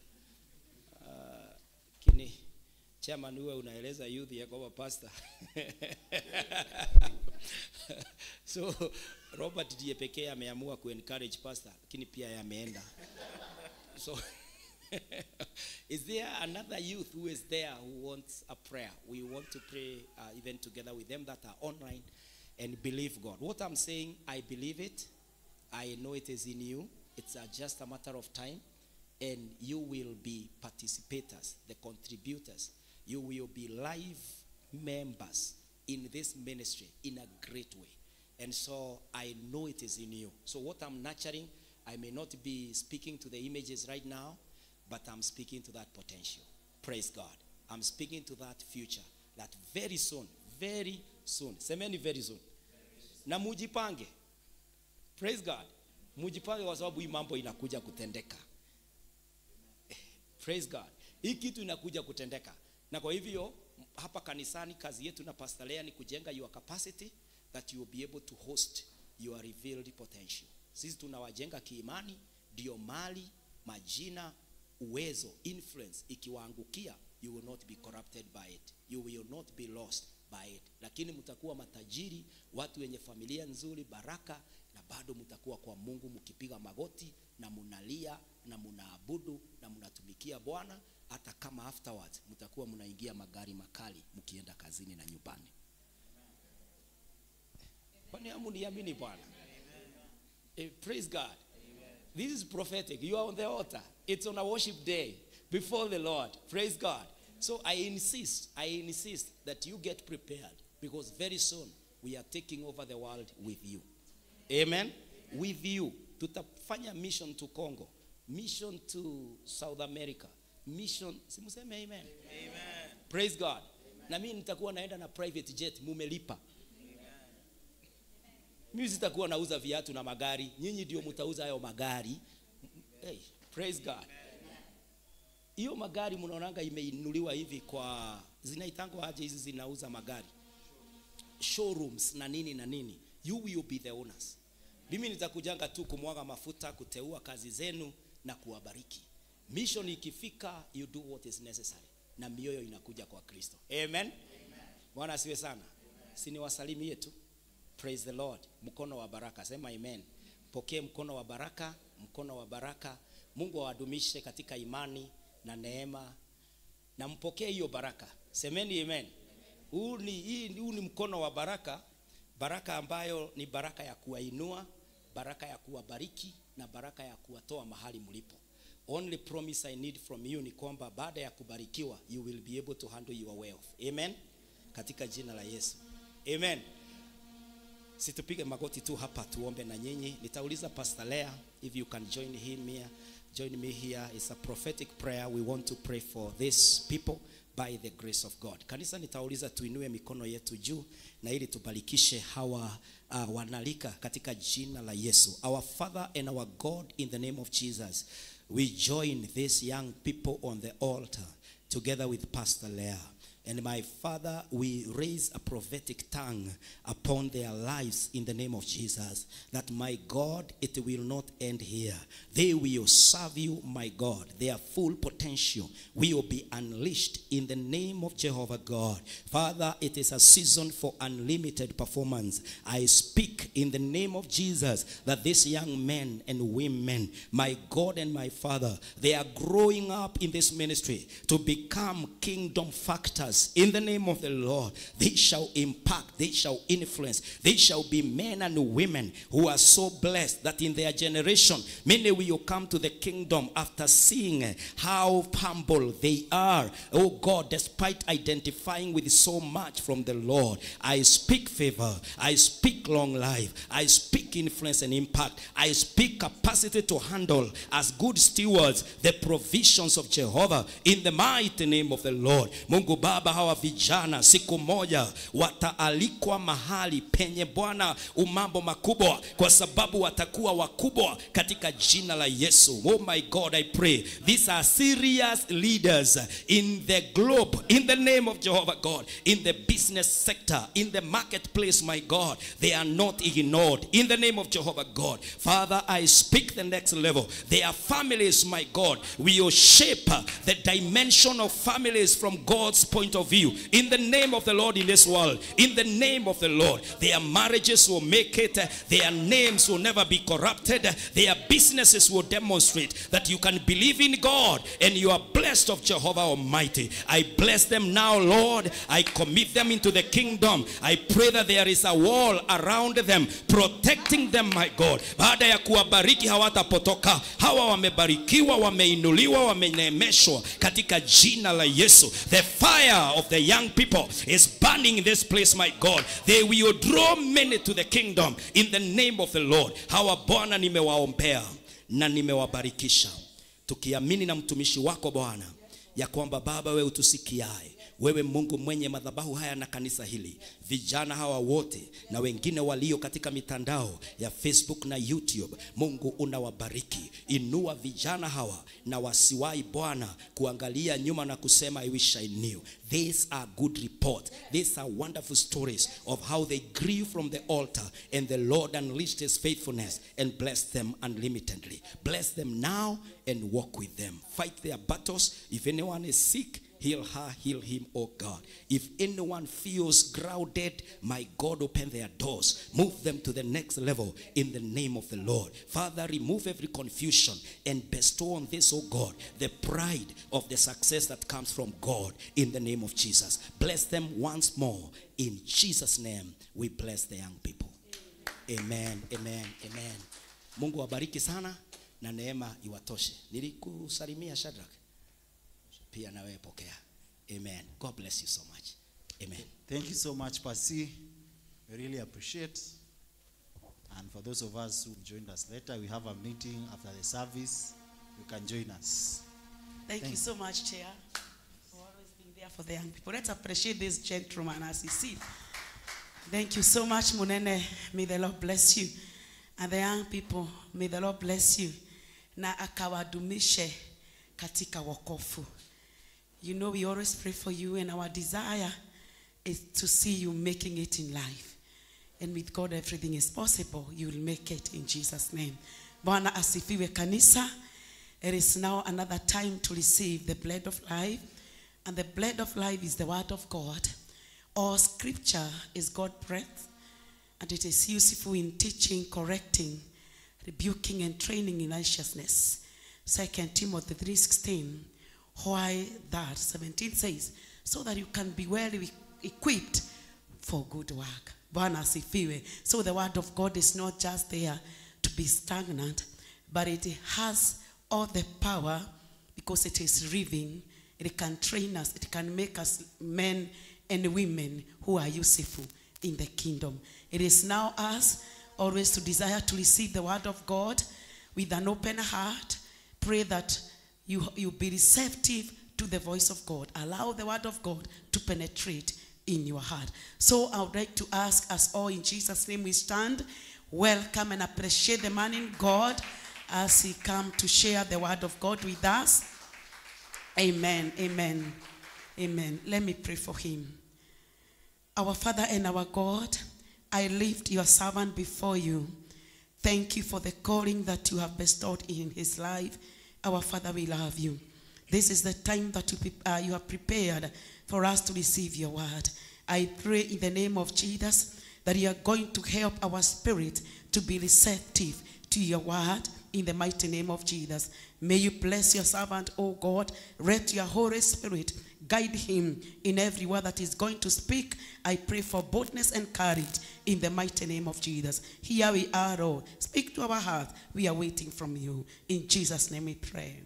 Uh, kini chairman huwe unaeleza youth ya kwamba pastor. So robert ndiye pekee ameamua kuencourage pastor lakini pia yameenda. So is there another youth who is there who wants a prayer? We want to pray uh, even together with them that are online and believe god. What i'm saying i believe it. I know it is in you. It's uh, just a matter of time. And you will be participators the contributors. You will be live members in this ministry in a great way. And so i know it is in you. So what i'm nurturing i may not be speaking to the images right now but i'm speaking to that potential. Praise god. I'm speaking to that future that very soon very soon. Semeni very soon. Na mujipange. Praise god. Mujipange kwa sababu hii mambo inakuja kutendeka. Praise god. Hii kitu inakuja kutendeka. Na kwa hivyo hapa kanisani kazi yetu na pastor Lea ni kujenga your capacity that you will be able to host your revealed potential. Sisi tunawajenga kiimani ndio mali majina uwezo influence ikiwaangukia you will not be corrupted by it. You will not be lost by it. Lakini mtakuwa matajiri watu wenye familia nzuri baraka na bado mtakuwa kwa mungu mkipiga magoti na munalia na munaabudu na munatumikia bwana. Hata kama afterwards mtakuwa mnaingia magari makali mkienda kazini na nyumbani. Kwani amuniamini bwana? Eh, praise god this is prophetic. You are on the altar. It's on a worship day before the lord. Praise god. So i insist i insist that you get prepared because very soon we are taking over the world with you. Amen? With you. Tutafanya mission to congo mission to south america mission simuseme amen, amen. praise god. Na mimi nitakuwa naenda na private jet mumelipa mimi sitakuwa nauza viatu na magari. Nyinyi ndio mtauza hayo magari. Hey, praise god. Hiyo magari mnaonanga imeinuliwa hivi kwa zinaitangwa aje hizi zinauza magari? Showrooms na nini na nini. You will be the owners. Mimi nitakujanga tu kumwaga mafuta kuteua kazi zenu na kuwabariki. Mission ikifika you do what is necessary. Na mioyo inakuja kwa kristo. Amen. Bwana asiwe sana. Siniwasalimie tu praise the lord. Mkono wa baraka. Sema amen. Pokee mkono wa baraka mkono wa baraka. Mungu awadumishe katika imani na neema. Na mpokee hiyo baraka. Semeni amen. Huu ni, huu ni mkono wa baraka. Baraka ambayo ni baraka ya kuwainua baraka ya kuwabariki na baraka ya kuwatoa mahali mlipo. Only promise i need from you ni kwamba baada ya kubarikiwa you will be able to handle your wealth amen. Katika jina la yesu. Amen situpige magoti tu hapa tuombe na nyinyi. Nitauliza pastor leah if you can join him here. Join me here. It's a prophetic prayer. We want to pray for these people by the grace of god. Kanisa nitauliza tuinue mikono yetu juu na ili tubarikishe hawa uh, wanalika katika jina la yesu. Our father and our god in the name of jesus we join these young people on the altar together with pastor leah And my Father, we raise a prophetic tongue upon their lives in the name of Jesus. That my God, it will not end here. They will serve you, my God. Their full potential will be unleashed in the name of Jehovah God. Father, it is a season for unlimited performance. I speak in the name of Jesus that these young men and women, my God and my Father, they are growing up in this ministry to become kingdom factors in the name of the Lord, they shall impact, they shall influence, they shall be men and women who are so blessed that in their generation, many will come to the kingdom after seeing how humble they are. Oh God, despite identifying with so much from the Lord, I speak favor, I speak long life, I speak influence and impact, I speak capacity to handle as good stewards the provisions of Jehovah in the mighty name of the Lord. Mungu Baba, hawa vijana siku moja wataalikwa mahali penye Bwana umambo makubwa, kwa sababu watakuwa wakubwa katika jina la Yesu. Oh my God, I pray these are serious leaders in the globe in the name of Jehovah God, in the business sector, in the marketplace, my God. They are not ignored in the name of Jehovah God. Father, I speak the next level. Their families, my God, We will shape the dimension of families from God's point of view. In the name of the Lord in this world, in the name of the Lord, their marriages will make it, their names will never be corrupted, their businesses will demonstrate that you can believe in God and you are blessed of Jehovah Almighty. I bless them now, Lord. I commit them into the kingdom. I pray that there is a wall around them protecting them, my God. Baada ya kuwabariki hawatapotoka. Hawa wamebarikiwa, wameinuliwa, wameneemeshwa katika jina la Yesu. The fire of the young people is burning in this place, my God. They will draw many to the kingdom in the name of the Lord. Hawa Bwana nimewaombea na nimewabarikisha tukiamini na mtumishi wako Bwana ya kwamba Baba, wewe utusikiaye, wewe Mungu mwenye madhabahu haya na kanisa hili, vijana hawa wote na wengine walio katika mitandao ya Facebook na YouTube, Mungu unawabariki. Inua vijana hawa na wasiwai Bwana kuangalia nyuma na kusema I wish I knew. These are good report. These are wonderful stories of how they grew from the altar and the Lord unleashed his faithfulness and blessed them unlimitedly. Bless them now and walk with them. Fight their battles. If anyone is sick, heal her, heal him, oh God. If anyone feels grounded, my God, open their doors. Move them to the next level in the name of the Lord. Father, remove every confusion and bestow on this, oh God, the pride of the success that comes from God in the name of Jesus. Bless them once more. In Jesus' name, we bless the young people. Amen, amen, amen. Mungu wabariki sana na neema iwatoshe. Nilikusalimia Shadrach pia na wewe pokea. Amen. God bless you so much. Amen. Thank you so much, Pasi. We really appreciate. And for those of us who joined us later, we have a meeting after the service. You can join us. Thank, you so much, Chair, for always being there for the young people. Let's appreciate this gentleman as he sit. Thank you so much, Munene. May the Lord bless you. And the young people, may the Lord bless you. Na akawadumishe katika wokovu. You know, we always pray for you, and our desire is to see you making it in life. And with God, everything is possible. You will make it in Jesus' name. Bwana asifiwe kanisa. It is now another time to receive the blood of life. And the blood of life is the word of God. All scripture is God breath. And it is useful in teaching, correcting, rebuking, and training in righteousness. 2 Timothy 3.16. Why that? 17 says, so that you can be well equipped for good work. So the word of God is not just there to be stagnant, but it has all the power because it is living. It can train us. It can make us men and women who are useful in the kingdom. It is now us always to desire to receive the word of God with an open heart. Pray that you, you be receptive to the voice of God. Allow the word of God to penetrate in your heart. So I would like to ask us all in Jesus' name we stand. Welcome and appreciate the man in God as he come to share the word of God with us. Amen. Amen. Amen. Let me pray for him. Our Father and our God, I lift your servant before you. Thank you for the calling that you have bestowed in his life. Our Father, we love you. This is the time that you, uh, you have prepared for us to receive your word. I pray in the name of Jesus that you are going to help our spirit to be receptive to your word in the mighty name of Jesus. May you bless your servant, oh God. Let your Holy Spirit Guide him in every word that he's going to speak. I pray for boldness and courage in the mighty name of Jesus. Here we are, Lord. Speak to our heart. We are waiting from you. In Jesus' name we pray.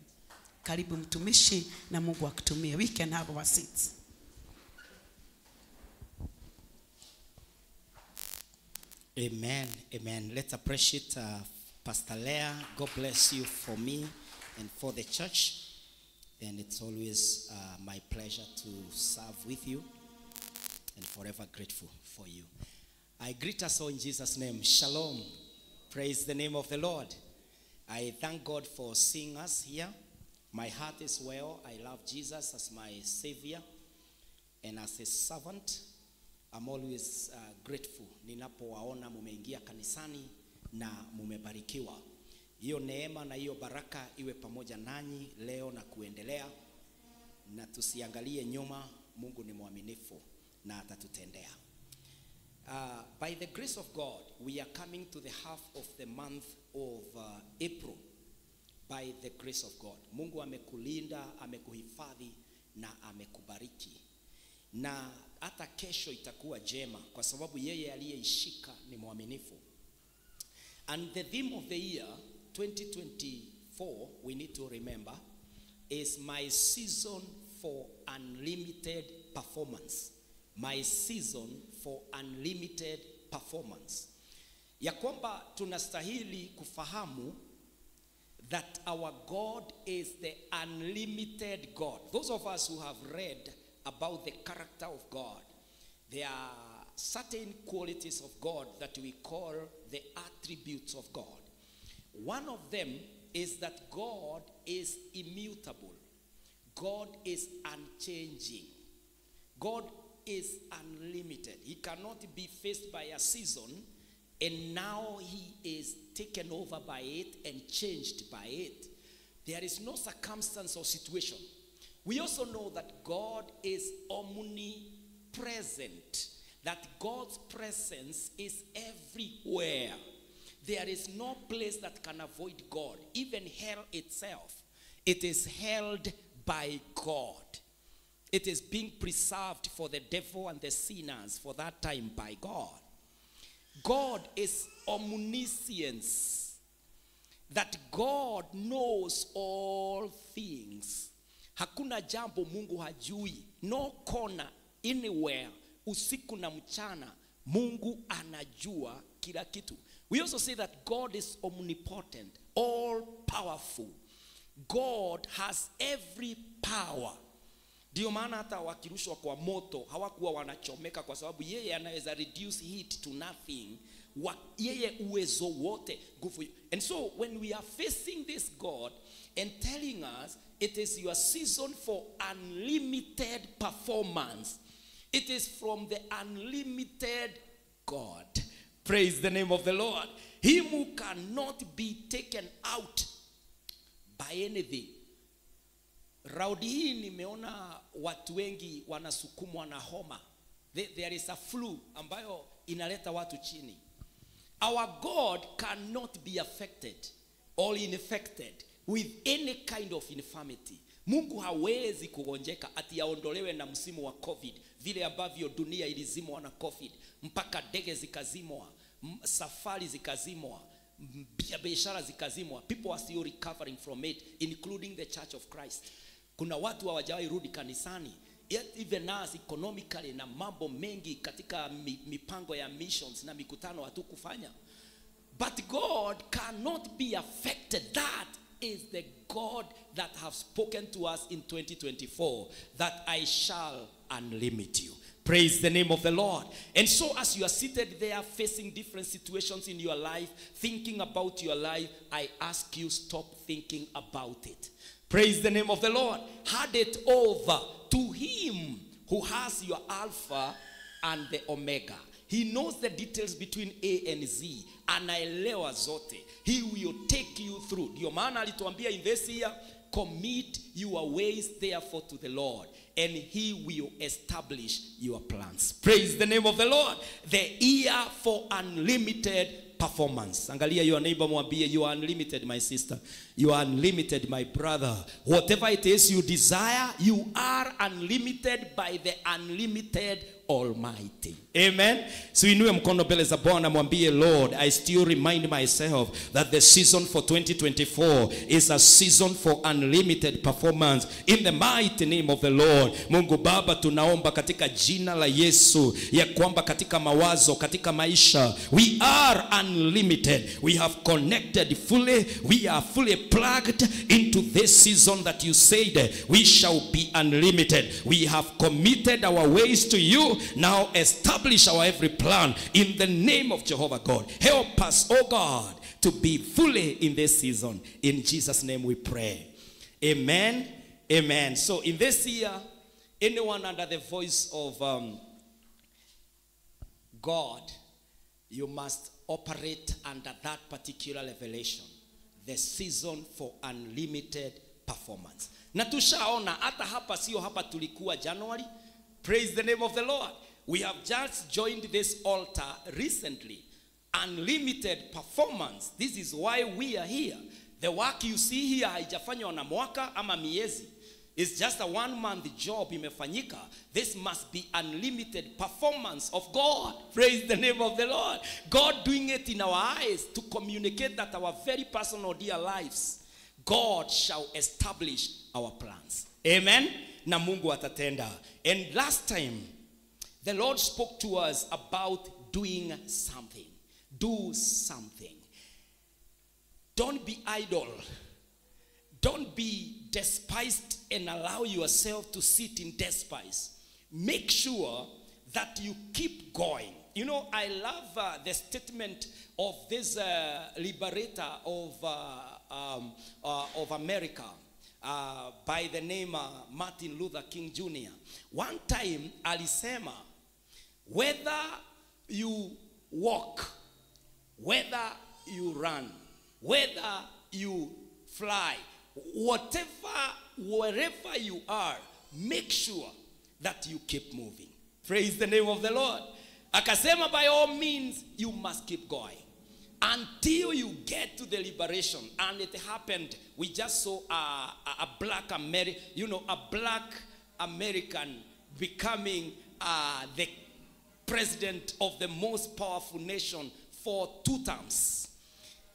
Karibu mtumishi na Mungu akutumie. We can have our seats. Amen. Amen. Let's appreciate uh, Pastor Leah. God bless you for me and for the church. And it's always uh, my pleasure to serve with you and forever grateful for you. I greet us all in Jesus' name. Shalom. Praise the name of the Lord. I thank God for seeing us here. My heart is well. I love Jesus as my Savior and as a servant. I'm always uh, grateful ninapowaona mumeingia kanisani na mumebarikiwa. Hiyo neema na hiyo baraka iwe pamoja nanyi leo na kuendelea, na tusiangalie nyuma. Mungu ni mwaminifu na atatutendea. Uh, by the grace of God, we are coming to the half of the month of uh, April. By the grace of God, Mungu amekulinda, amekuhifadhi na amekubariki na hata kesho itakuwa jema kwa sababu yeye aliyeishika ni mwaminifu and the theme of the year 2024 we need to remember is my season for unlimited performance my season for unlimited performance ya kwamba tunastahili kufahamu that our God is the unlimited God. Those of us who have read about the character of God, there are certain qualities of God that we call the attributes of God. One of them is that God is immutable, God is unchanging, God is unlimited. He cannot be faced by a season and now he is taken over by it and changed by it. There is no circumstance or situation. We also know that God is omnipresent, that God's presence is everywhere. There is no place that can avoid God, even hell itself. It is held by God. It is being preserved for the devil and the sinners for that time by God. God is omniscience. That God knows all things. Hakuna jambo Mungu hajui. No corner anywhere usiku na mchana Mungu anajua kila kitu. We also say that God is omnipotent, all powerful. God has every power. Ndio maana hata wakirushwa kwa moto hawakuwa wanachomeka, kwa sababu yeye anaweza reduce heat to nothing. Wa, yeye uwezo wote nguvu. And so when we are facing this God and telling us it is your season for unlimited performance, it is from the unlimited God. Praise the name of the Lord. Him who cannot be taken out by anything. Raudi hii nimeona watu wengi wanasukumwa na homa. There, is a flu ambayo inaleta watu chini. Our God cannot be affected or infected with any kind of infirmity. Mungu hawezi kugonjeka ati aondolewe na msimu wa COVID, vile ambavyo dunia ilizimwa na COVID mpaka ndege zikazimwa, safari zikazimwa, biashara zikazimwa. People are still recovering from it, including the Church of Christ. Kuna watu hawajawahi rudi kanisani Yet even us economically na mambo mengi katika mi- mipango ya missions na mikutano hatukufanya but God cannot be affected. That is the God that have spoken to us in 2024 that I shall unlimit you. Praise the name of the Lord. And so, as you are seated there facing different situations in your life, thinking about your life, I ask you stop thinking about it. Praise the name of the Lord. Hand it over to Him who has your Alpha and the Omega. He knows the details between A and Z. Anaelewa zote. He will take you through. Ndio maana alituambia in this year, commit your ways therefore to the Lord and he will establish your plans. Praise the name of the Lord. The year for unlimited performance angalia your neighbor mwambie you are unlimited my sister you are unlimited my brother. Whatever it is you desire you are unlimited by the unlimited almighty. Amen. So inue mkono mbele za bwana mwambie lord i still remind myself that the season for 2024 is a season for unlimited performance. In the mighty name of the lord mungu baba tunaomba katika jina la yesu ya kwamba katika mawazo katika maisha we are unlimited. We have connected fully. We are fully plugged into this season that you said we shall be unlimited. We have committed our ways to you. Now establish our every plan in the name of jehovah god. Help us oh god to be fully in this season. In jesus name we pray. Amen. Amen. So in this year anyone under the voice of um, god you must operate under that particular revelation the season for unlimited performance. Na tushaona hata hapa sio hapa tulikuwa january. Praise the name of the lord. We have just joined this altar recently. Unlimited performance. This is why we are here. The work you see here haijafanywa na mwaka ama miezi It's just a one month job. This must be unlimited performance of God. Praise the name of the Lord. God doing it in our eyes to communicate that our very personal dear lives, God shall establish our plans. Amen. Na Mungu atatenda. And last time, the Lord spoke to us about doing something. Do something. Don't be idle. Don't be despised and allow yourself to sit in despise. Make sure that you keep going. You know, I love uh, the statement of this uh, liberator of, uh, um, uh, of America uh, by the name uh, Martin Luther King Jr. One time, alisema, whether you walk, whether you run, whether you fly, whatever, wherever you are, make sure that you keep moving. Praise the name of the Lord. Akasema, by all means, you must keep going until you get to the liberation. And it happened. We just saw a, a, a black American, you know, a black American becoming uh, the president of the most powerful nation for two terms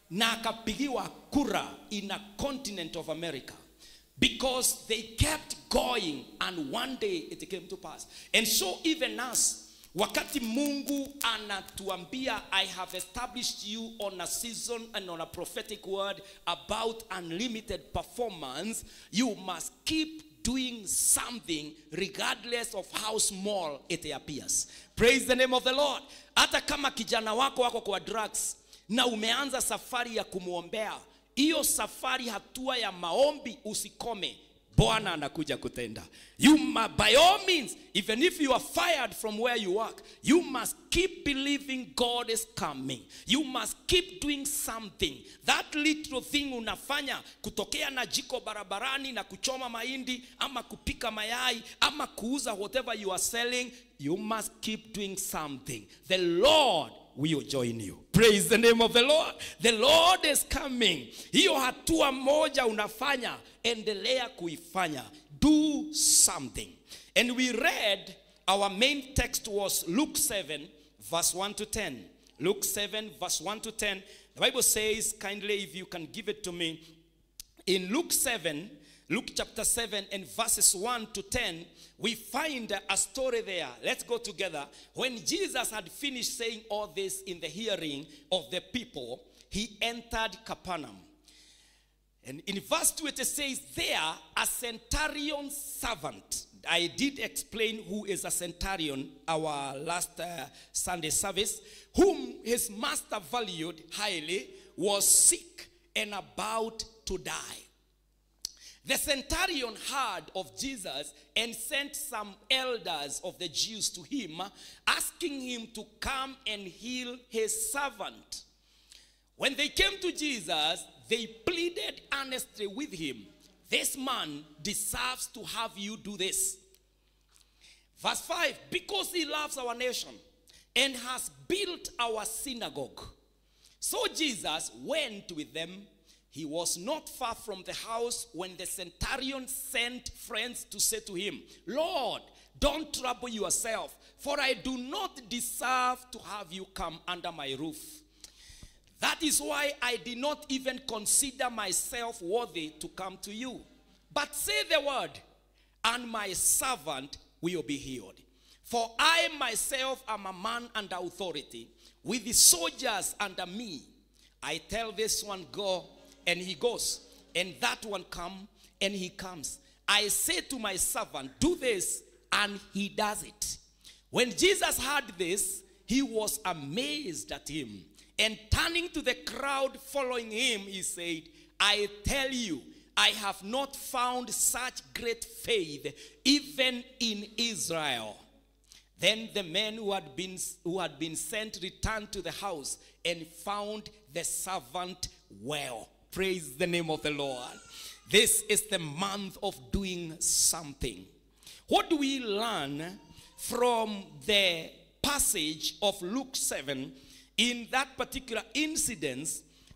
na akapigiwa kura in a continent of america because they kept going and one day it came to pass. And so even us wakati mungu anatuambia i have established you on a season and on a prophetic word about unlimited performance. You must keep doing something regardless of how small it appears. Praise the name of the lord. Hata kama kijana wako wako kwa drugs na umeanza safari ya kumwombea hiyo safari hatua ya maombi usikome. Bwana anakuja kutenda. You ma, by all means even if you are fired from where you work you must keep believing god is coming. You must keep doing something. That little thing unafanya kutokea na jiko barabarani na kuchoma mahindi ama kupika mayai ama kuuza whatever you are selling you must keep doing something. The lord will join you. Praise the name of the Lord. The Lord is coming. Hiyo hatua moja unafanya, endelea kuifanya. Do something. And we read, our main text was Luke 7, verse 1 to 10. Luke 7, verse 1 to 10. The Bible says, kindly, if you can give it to me, in Luke 7, Luke chapter 7 and verses 1 to 10, we find a story there. Let's go together. When Jesus had finished saying all this in the hearing of the people, he entered Capernaum. And in verse 2, it says, There a centurion servant. I did explain who is a centurion our last uh, Sunday service, whom his master valued highly, was sick and about to die. The centurion heard of Jesus and sent some elders of the Jews to him, asking him to come and heal his servant. When they came to Jesus, they pleaded earnestly with him, This man deserves to have you do this. Verse 5 Because he loves our nation and has built our synagogue. So Jesus went with them. He was not far from the house when the centurion sent friends to say to him, Lord, don't trouble yourself, for I do not deserve to have you come under my roof. That is why I did not even consider myself worthy to come to you. But say the word, and my servant will be healed. For I myself am a man under authority, with the soldiers under me. I tell this one, go, and he goes, and that one come, and he comes. I say to my servant, do this, and he does it. When Jesus heard this, he was amazed at him. And turning to the crowd following him, he said, I tell you, I have not found such great faith even in Israel. Then the men who had been who had been sent returned to the house and found the servant well. Praise the name of the Lord. This is the month of doing something. What do we learn from the passage of Luke 7 in that particular incident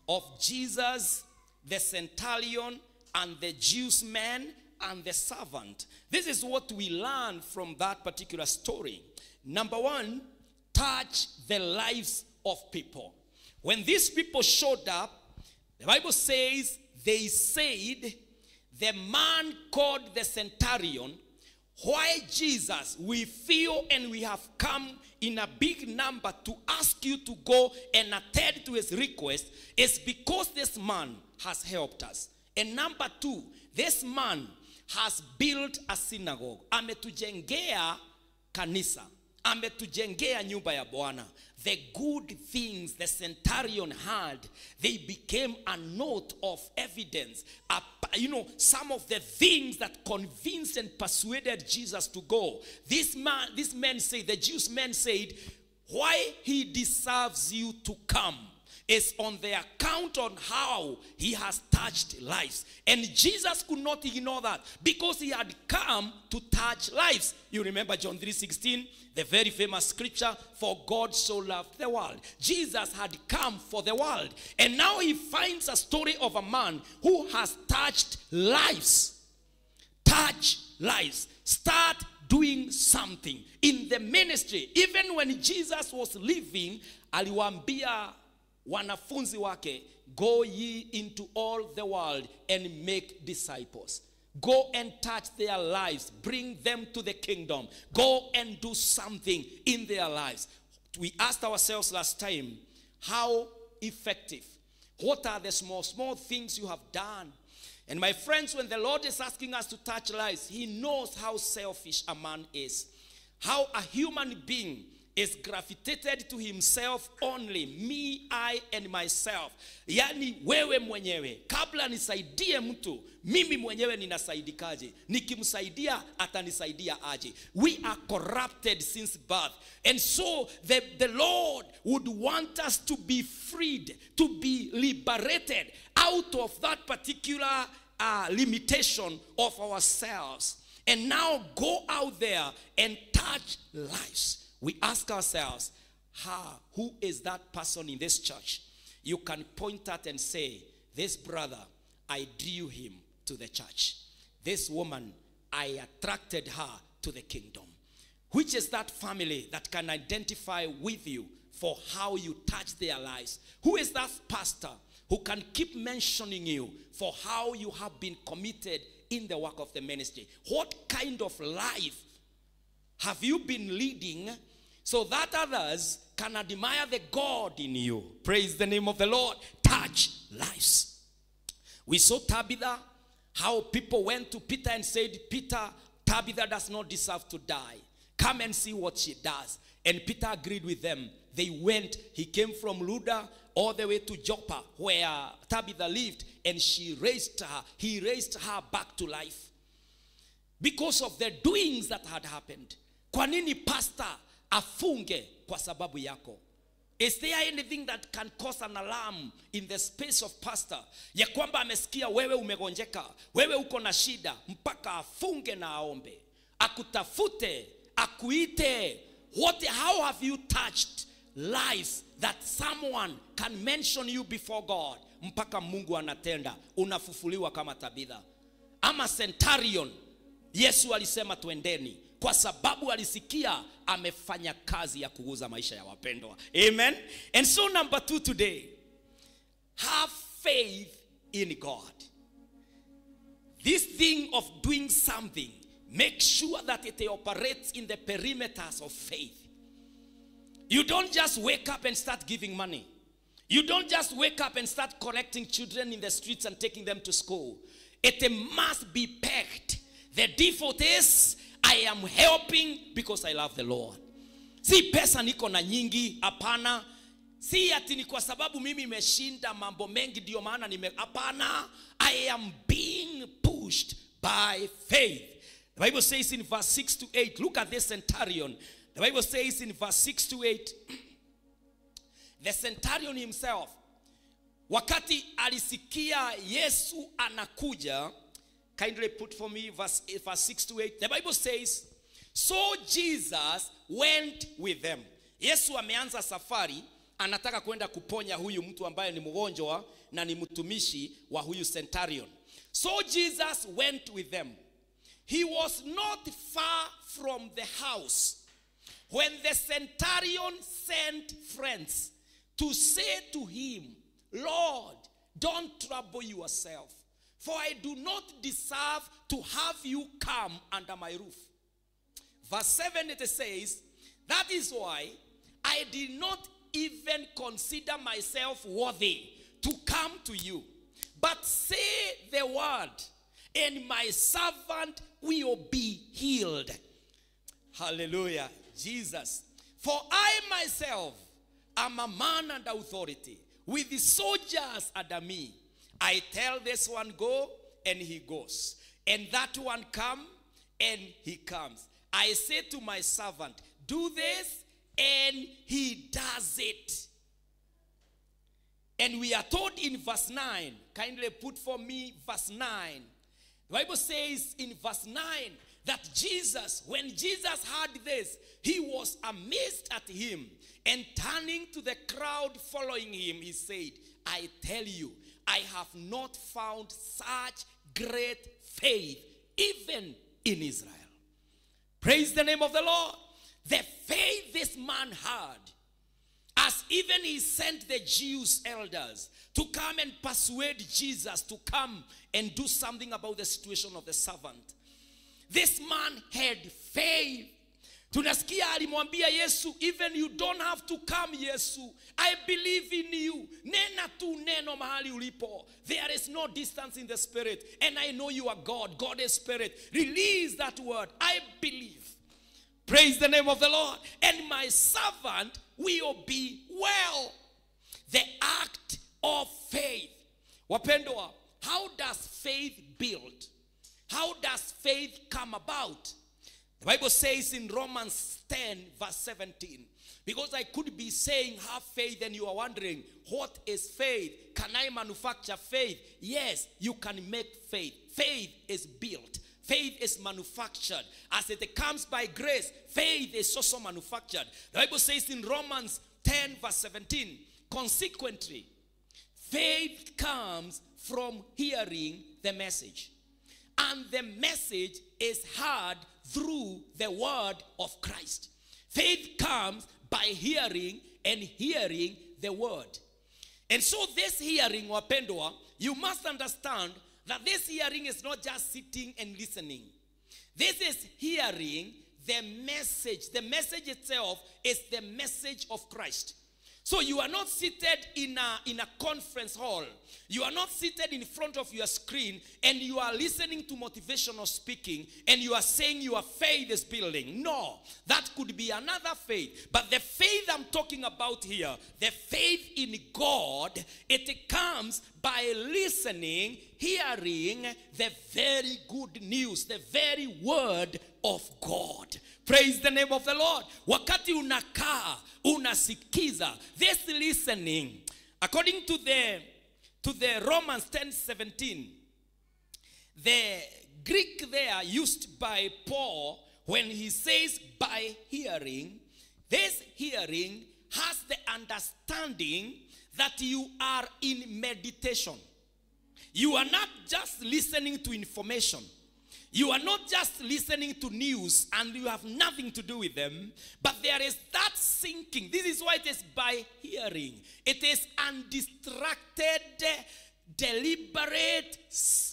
of Jesus, the centurion, and the Jews man and the servant? This is what we learn from that particular story. Number one, touch the lives of people. When these people showed up, the Bible says they said, the man called the centurion, why Jesus, we feel and we have come in a big number to ask you to go and attend to his request is because this man has helped us. And number two, this man has built a synagogue. Ametujengea kanisa. Ametujengea nyumba ya Bwana. The good things the centurion had, they became a note of evidence. A, you know, some of the things that convinced and persuaded Jesus to go. This man, this man said, the Jews men said, why he deserves you to come is on the account on how he has touched lives. And Jesus could not ignore that because he had come to touch lives. You remember John 3:16, the very famous scripture, for God so loved the world. Jesus had come for the world. And now he finds a story of a man who has touched lives. Touch lives. Start doing something in the ministry. Even when Jesus was living, aliwaambia wanafunzi wake go ye into all the world and make disciples. Go and touch their lives. Bring them to the kingdom. Go and do something in their lives. We asked ourselves last time how effective? What are the small small things you have done? And my friends when the lord is asking us to touch lives he knows how selfish a man is how a human being is gravitated to himself only me i and myself. Yaani wewe mwenyewe kabla nisaidie mtu mimi mwenyewe ninasaidikaje? Nikimsaidia atanisaidia aje? We are corrupted since birth. And so the, the lord would want us to be freed to be liberated out of that particular uh, limitation of ourselves. And now go out there and touch lives we ask ourselves, how, who is that person in this church? You can point at and say, this brother, I drew him to the church. This woman, I attracted her to the kingdom. Which is that family that can identify with you for how you touch their lives? Who is that pastor who can keep mentioning you for how you have been committed in the work of the ministry? What kind of life have you been leading so that others can admire the God in you. Praise the name of the Lord. Touch lives. We saw Tabitha, how people went to Peter and said, Peter, Tabitha does not deserve to die. Come and see what she does. And Peter agreed with them. They went, he came from Lydda all the way to Joppa, where Tabitha lived, and she raised her, he raised her back to life. Because of the doings that had happened. Kwa nini pastor afunge kwa sababu yako. Is there anything that can cause an alarm in the space of pastor? Ya kwamba amesikia wewe umegonjeka wewe uko na shida mpaka afunge na aombe. Akutafute akuite. What how have you touched lives that someone can mention you before God? Mpaka Mungu anatenda, unafufuliwa kama Tabitha. Ama centurion. Yesu alisema twendeni, kwa sababu alisikia amefanya kazi ya kuguza maisha ya wapendwa. Amen. And so number two today, have faith in God. This thing of doing something, make sure that it operates in the perimeters of faith. You don't just wake up and start giving money. You don't just wake up and start collecting children in the streets and taking them to school. It must be pegged. The default is I am helping because I love the Lord. Si pesa niko na nyingi, hapana. Si ati ni kwa sababu mimi meshinda mambo mengi ndio maana nime hapana. I am being pushed by faith. The Bible says in verse 6 to 8, look at this centurion. The Bible says in verse 6 to 8, the centurion himself wakati alisikia yesu anakuja kindly put for me verse, eh, verse 6 to 8 the bible says so jesus went with them. Yesu ameanza safari anataka kwenda kuponya huyu mtu ambaye ni mgonjwa na ni mtumishi wa huyu centurion. So jesus went with them. He was not far from the house when the centurion sent friends to say to him, Lord, don't trouble yourself, for I do not deserve to have you come under my roof. Verse 7 it says, That is why I did not even consider myself worthy to come to you. But say the word, and my servant will be healed. Hallelujah. Jesus. For I myself am a man under authority, with the soldiers under me. I tell this one, go, and he goes. And that one, come, and he comes. I say to my servant, do this, and he does it. And we are told in verse 9, kindly put for me verse 9. The Bible says in verse 9 that Jesus, when Jesus heard this, he was amazed at him. And turning to the crowd following him, he said, I tell you, I have not found such great faith even in Israel. Praise the name of the Lord. The faith this man had, as even he sent the Jews elders to come and persuade Jesus to come and do something about the situation of the servant. This man had faith. Tunasikia alimwambia Yesu, even you don't have to come Yesu. I believe in you. Nena tu neno mahali ulipo. There is no distance in the spirit. And I know you are God. God is spirit. Release that word. I believe. Praise the name of the Lord. And my servant will be well. The act of faith. Wapendwa, how does faith build? How does faith come about? The Bible says in Romans 10, verse 17, because I could be saying have faith, and you are wondering, what is faith? Can I manufacture faith? Yes, you can make faith. Faith is built. Faith is manufactured. As it comes by grace, faith is also manufactured. The Bible says in Romans 10, verse 17, consequently, faith comes from hearing the message. And the message is heard through the word of Christ. Faith comes by hearing and hearing the word. And so, this hearing, wapendwa, you must understand that this hearing is not just sitting and listening. This is hearing the message. The message itself is the message of Christ. So you are not seated in a, in a conference hall. You are not seated in front of your screen and you are listening to motivational speaking and you are saying your faith is building. No, that could be another faith. But the faith I'm talking about here, the faith in God, it comes by listening, hearing the very good news, the very word of God. Praise the name of the Lord. Wakati unakaa, unasikiza. This listening, according to the to the Romans 10 17, the Greek there used by Paul when he says by hearing, this hearing has the understanding that you are in meditation. You are not just listening to information. You are not just listening to news and you have nothing to do with them, but there is that sinking. This is why it is by hearing. It is undistracted, deliberate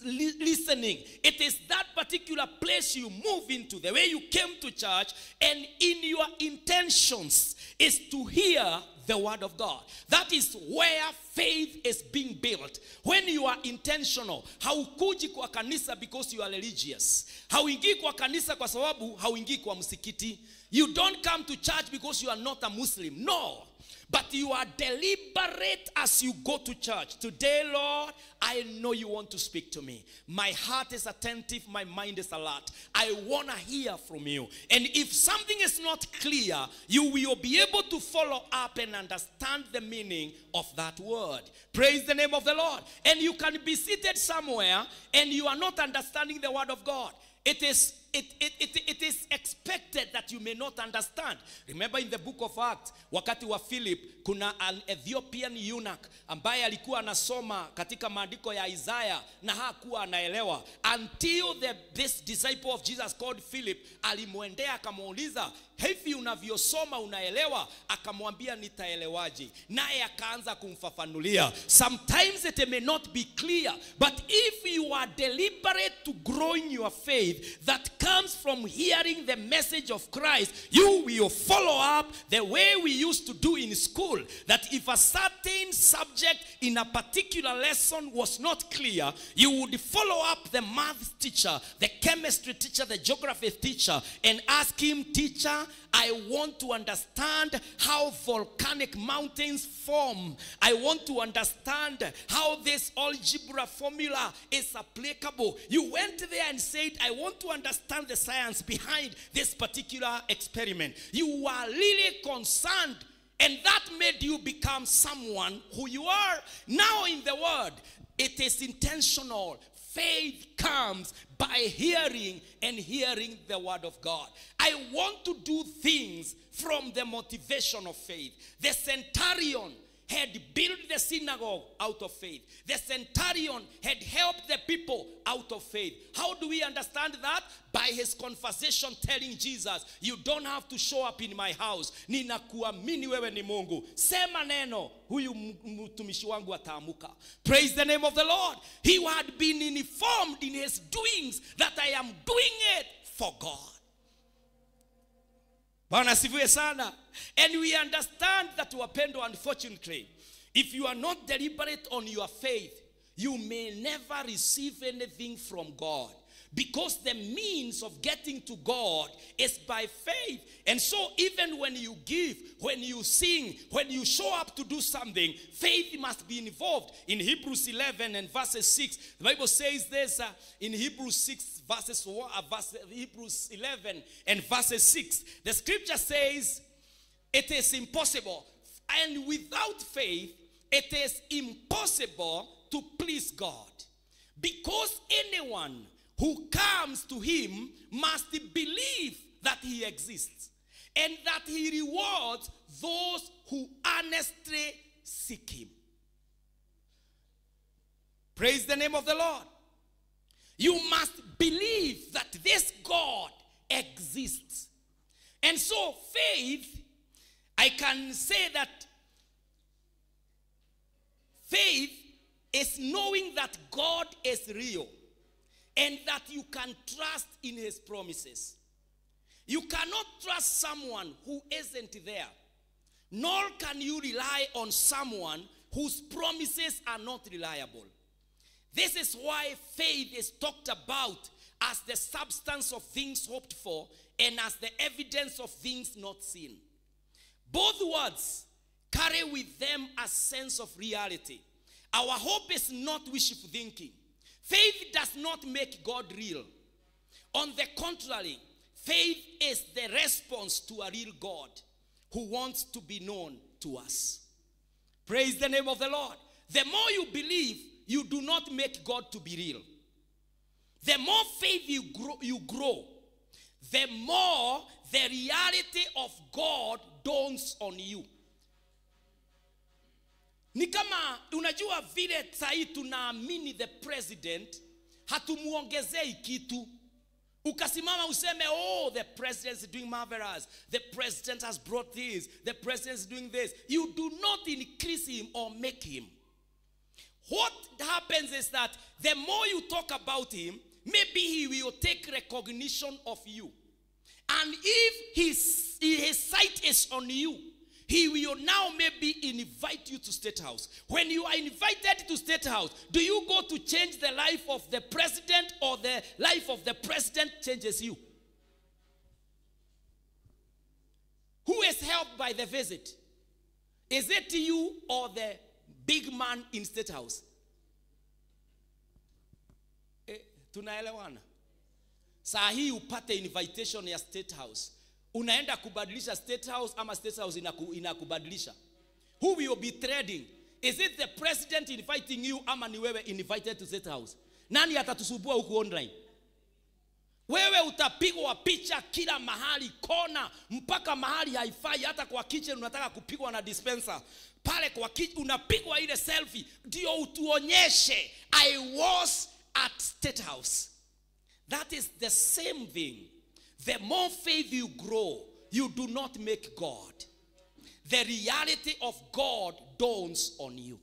listening. It is that particular place you move into, the way you came to church, and in your intentions is to hear the word of God. That is where faith is being built. When you are intentional, haukuji kwa kanisa because you are religious. Hauingii kwa kanisa kwa sababu hauingii kwa msikiti. You don't come to church because you are not a Muslim. No. But you are deliberate as you go to church. Today, Lord, I know you want to speak to me. My heart is attentive, my mind is alert. I want to hear from you. And if something is not clear, you will be able to follow up and understand the meaning of that word. Praise the name of the Lord. And you can be seated somewhere and you are not understanding the word of God. It is it, it, it, it is expected that you may not understand. Remember in the book of Acts, wakati wa Philip, kuna an Ethiopian eunuch ambaye alikuwa anasoma katika maandiko ya Isaiah na hakuwa anaelewa until the, this disciple of Jesus called Philip alimwendea akamuuliza, hivi unavyosoma unaelewa? Akamwambia nitaelewaje? Naye akaanza kumfafanulia. Sometimes it may not be clear, but if you are deliberate to grow in your faith, that comes from hearing the message of Christ, you will follow up the way we used to do in school. That if a certain subject in a particular lesson was not clear, you would follow up the math teacher, the chemistry teacher, the geography teacher, and ask him, Teacher, I want to understand how volcanic mountains form. I want to understand how this algebra formula is applicable. You went there and said, I want to understand the science behind this particular experiment. You are really concerned. And that made you become someone who you are. Now, in the word, it is intentional. Faith comes by hearing and hearing the word of God. I want to do things from the motivation of faith. The centurion had built the synagogue out of faith. The centurion had helped the people out of faith. How do we understand that? By his conversation telling Jesus, you don't have to show up in my house. Ninakuamini wewe ni Mungu. Sema neno, huyu mtumishi wangu ataamuka. Praise the name of the Lord. He had been informed in his doings that I am doing it for God. Bwana asifiwe sana. And we understand that wapendwa, unfortunately, if you are not deliberate on your faith, you may never receive anything from God. Because the means of getting to God is by faith. And so, even when you give, when you sing, when you show up to do something, faith must be involved. In Hebrews 11 and verses 6, the Bible says this uh, in Hebrews 6, verses 1, uh, verse, Hebrews 11 and verses 6. The scripture says, It is impossible. And without faith, it is impossible to please God. Because anyone who comes to him must believe that he exists and that he rewards those who earnestly seek him. Praise the name of the Lord. You must believe that this God exists. And so, faith, I can say that faith is knowing that God is real and that you can trust in his promises. You cannot trust someone who isn't there, nor can you rely on someone whose promises are not reliable. This is why faith is talked about as the substance of things hoped for and as the evidence of things not seen. Both words carry with them a sense of reality. Our hope is not wishful thinking. Faith does not make God real. On the contrary, faith is the response to a real God who wants to be known to us. Praise the name of the Lord. The more you believe, you do not make God to be real. The more faith you grow, you grow, the more the reality of God dawns on you. Ni kama unajua vile sahii tunaamini the president hatumuongezei kitu. Ukasimama useme oh the president is doing marvelous. The president has brought this. The president is doing this. You do not increase him or make him. What happens is that the more you talk about him maybe he will take recognition of you. And if his, his sight is on you he will now maybe invite you to state house. When you are invited to state house do you go to change the life of the president or the life of the president changes you? Who is helped by the visit? Is it you or the big man in state house? Eh, tunaelewana? Saa hii upate invitation ya state house unaenda kubadilisha state house ama state house inaku, inakubadilisha. Who will be trading? Is it the president inviting you ama ni wewe invited to state house? Nani atatusubua huku online? Wewe utapigwa picha kila mahali kona mpaka mahali haifai. Hata kwa kitchen unataka kupigwa na dispenser. Pale kwa kitchen unapigwa ile selfie ndio utuonyeshe. I was at state house. That is the same thing the more faith you grow you do not make god the reality of god dawns on you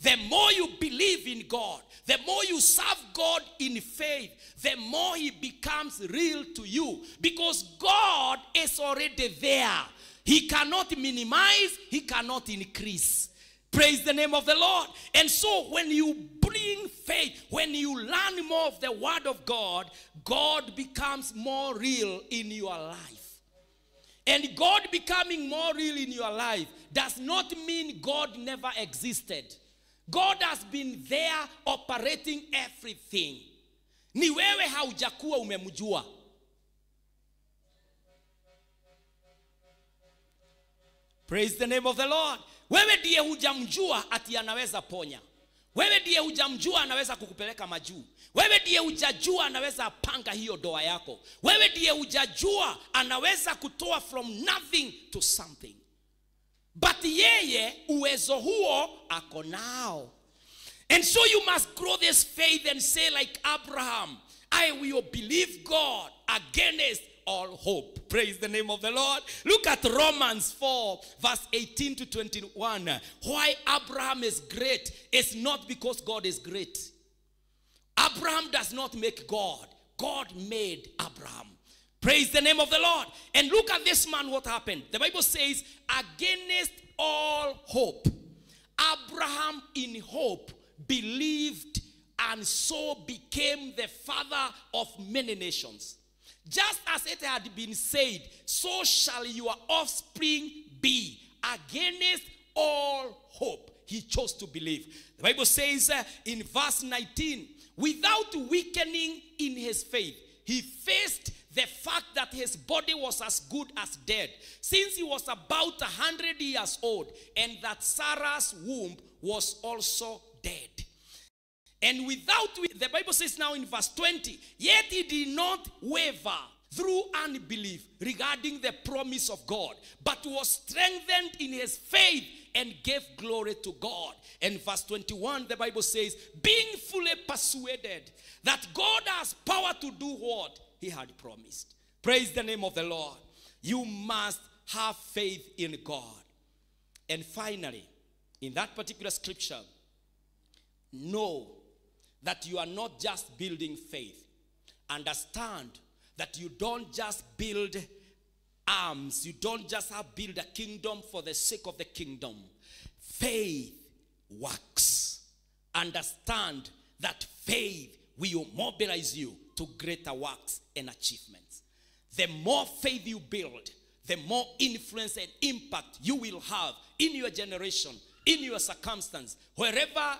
the more you believe in God, the more you serve God in faith, the more He becomes real to you because God is already there. He cannot minimize, He cannot increase. Praise the name of the Lord. And so when you bring faith, when you learn more of the Word of God, God becomes more real in your life. And God becoming more real in your life does not mean God never existed. God has been there operating everything. Haujakuwa. Praise the name of the Lord. Wewe ndiye hujamjua ati anaweza ponya. Wewe ndiye hujamjua anaweza kukupeleka majuu. Wewe ndiye hujajua anaweza panga hiyo doa yako. Wewe ndiye hujajua anaweza kutoa from nothing to something but yeye uwezo huo ako nao and so you must grow this faith and say like abraham i will believe god against all hope praise the name of the lord look at romans 4 verse 18 to 21 why abraham is great is not because god is great abraham does not make god god made abraham Praise the name of the Lord. And look at this man, what happened. The Bible says, against all hope, Abraham in hope believed and so became the father of many nations. Just as it had been said, so shall your offspring be against all hope. He chose to believe. The Bible says uh, in verse 19, without weakening in his faith, he faced the fact that his body was as good as dead since he was about a hundred years old and that Sarah's womb was also dead. And without, the Bible says now in verse 20, yet he did not waver through unbelief regarding the promise of God, but was strengthened in his faith and gave glory to God. And verse 21, the Bible says, being fully persuaded that God has power to do what he had promised. Praise the name of the Lord. You must have faith in God. And finally, in that particular scripture, know that you are not just building faith. Understand that you don't just build arms, you don't just have build a kingdom for the sake of the kingdom. Faith works. Understand that faith will mobilize you to greater works and achievements. The more faith you build, the more influence and impact you will have in your generation, in your circumstance, wherever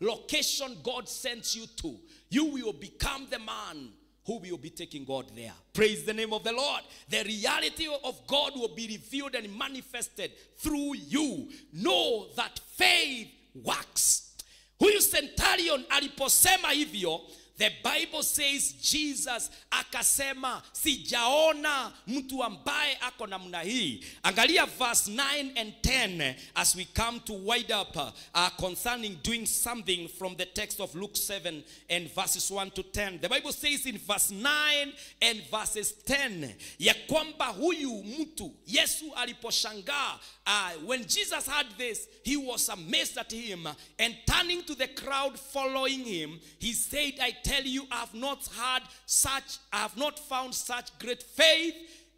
location God sends you to, you will become the man who will be taking God there. Praise the name of the Lord. The reality of God will be revealed and manifested through you. Know that faith works. Huyu centurion aliposema hivyo, the bible says jesus akasema sijaona mtu ambaye ako namna hii. Angalia verse 9 and 10 as we come to wide up uh, concerning doing something from the text of luke 7 and verses 1 to 10 the bible says in verse 9 and verses 10 ya kwamba huyu mtu yesu aliposhangaa uh, when jesus heard this he was amazed at him. And turning to the crowd following him he said i tell you i have not heard such i have not found such great faith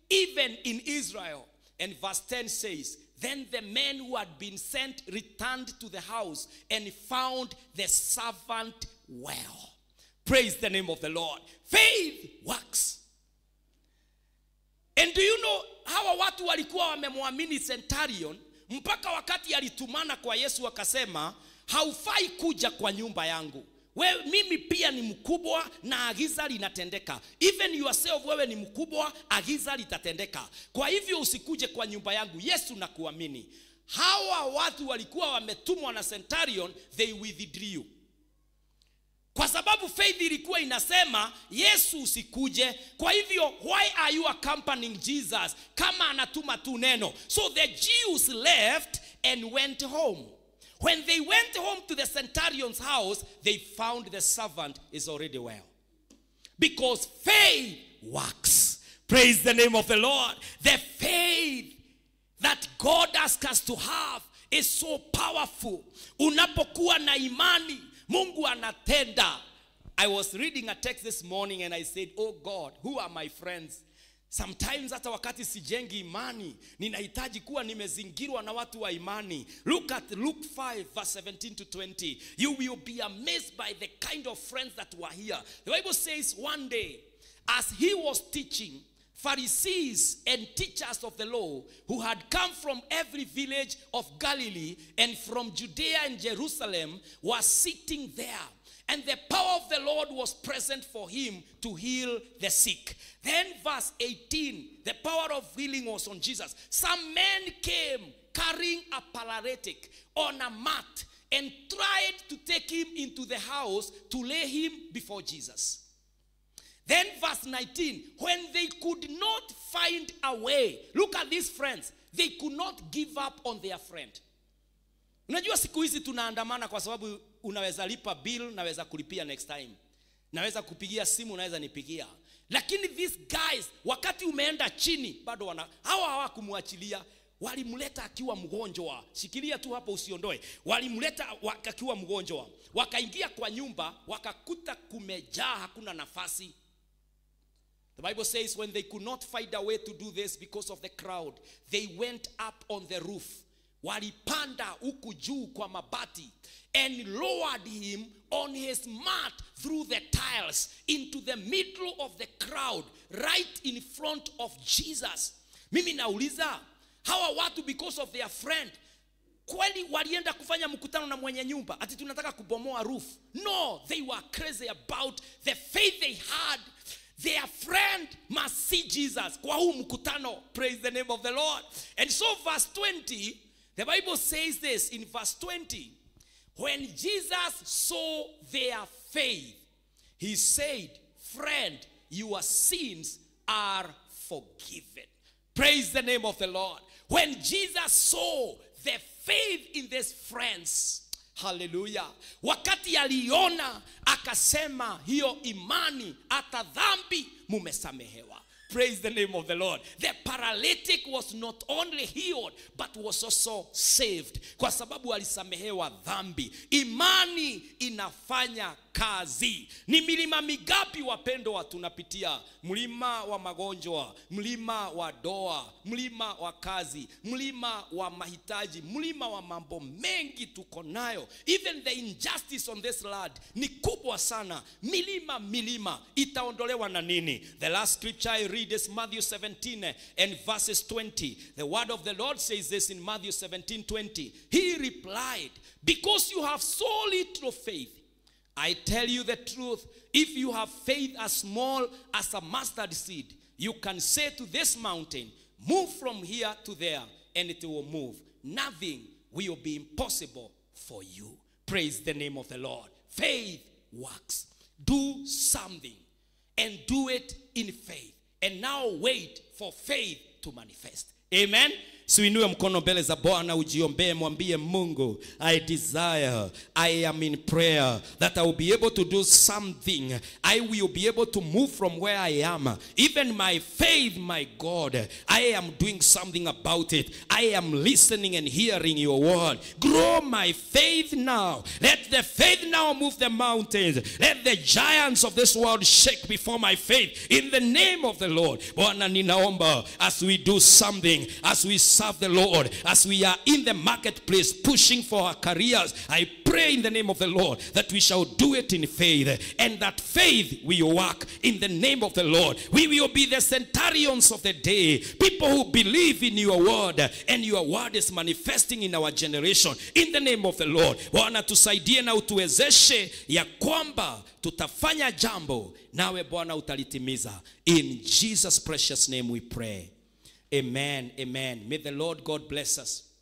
even in israel. And verse 10 says then the men who had been sent returned to the house and found the servant well. Praise the name of the lord. Faith works. And do you know hawa watu walikuwa wamemwamini Centurion mpaka wakati alitumana kwa Yesu akasema haufai kuja kwa nyumba yangu. We, mimi pia ni mkubwa na agiza linatendeka. Even yourself wewe ni mkubwa, agiza litatendeka. Kwa hivyo usikuje kwa nyumba yangu. Yesu nakuamini. Hawa watu walikuwa wametumwa na Centurion, they withdrew kwa sababu faith ilikuwa inasema yesu usikuje. Kwa hivyo why are you accompanying jesus kama anatuma tu neno? So the jews left and went home. When they went home to the centurion's house they found the servant is already well. Because faith works. Praise the name of the lord. The faith that god asks us to have is so powerful. Unapokuwa na imani mungu anatenda. I was reading a text this morning and i said oh god who are my friends? Sometimes hata wakati sijengi imani ninahitaji kuwa nimezingirwa na watu wa imani. Look at luke 5 verse 17 to 20 you will be amazed by the kind of friends that were here. The bible says one day as he was teaching Pharisees and teachers of the law who had come from every village of Galilee and from Judea and Jerusalem were sitting there. And the power of the Lord was present for him to heal the sick. Then, verse 18, the power of healing was on Jesus. Some men came carrying a paralytic on a mat and tried to take him into the house to lay him before Jesus. Then, verse 19, when they could not find a way, look at these friends, they could not give up on their friend. Unajua siku hizi tunaandamana kwa sababu unaweza lipa bill, naweza kulipia next time, naweza kupigia simu, naweza nipigia. Lakini these guys, wakati umeenda chini, bado wana hawa hawakumwachilia walimleta akiwa mgonjwa. Shikilia tu hapo, usiondoe. Walimleta wa- akiwa mgonjwa, wakaingia kwa nyumba, wakakuta kumejaa, hakuna nafasi. The Bible says when they could not find a way to do this because of the crowd, they went up on the roof. Walipanda huku juu kwa mabati and lowered him on his mat through the tiles into the middle of the crowd right in front of Jesus. Mimi nauliza hawa watu because of their friend kweli walienda kufanya mkutano na mwenye nyumba ati tunataka kubomoa roof no they were crazy about the faith they had their friend must see jesus. Kwa mkutano praise the name of the lord. And so verse 20 the bible says this in verse 20 when jesus saw their faith he said friend your sins are forgiven. Praise the name of the lord. When jesus saw the faith in these friends haleluya wakati aliona akasema hiyo imani hata dhambi mumesamehewa praise the name of the lord. The paralytic was not only healed but was also saved. Kwa sababu alisamehewa dhambi. Imani inafanya kazi. Ni milima migapi wapendwa tunapitia? Mlima wa magonjwa mlima wa doa mlima wa kazi mlima wa mahitaji mlima wa mambo mengi tuko nayo. Even the injustice on this land ni kubwa sana. Milima milima itaondolewa na nini? The last scripture i read is matthew 17 eh, and verses 20 the word of the lord says this in matthew 17 20 he replied because you have so little faith I tell you the truth. If you have faith as small as a mustard seed, you can say to this mountain, Move from here to there, and it will move. Nothing will be impossible for you. Praise the name of the Lord. Faith works. do something and do it in faith and now wait for faith to manifest. Amen siuinue mkono mbele za bwana ujiombee mwambie mungu i desire i am in prayer that i will be able to do something. I will be able to move from where i am. Even my faith my god i am doing something about it. I am listening and hearing your word. Grow my faith now. Let the faith now move the mountains. Let the giants of this world shake before my faith. In the name of the lord bwana ninaomba as we do something as we serve the lord. As we are in the marketplace pushing for our careers i pray in the name of the lord that we shall do it in faith and that faith will work in the name of the lord. We will be the centurions of the day people who believe in your word and your word is manifesting in our generation. In the name of the lord bwana tusaidie na utuwezeshe ya kwamba tutafanya jambo nawe bwana utalitimiza. In jesus precious name we pray amen amen may the lord god bless us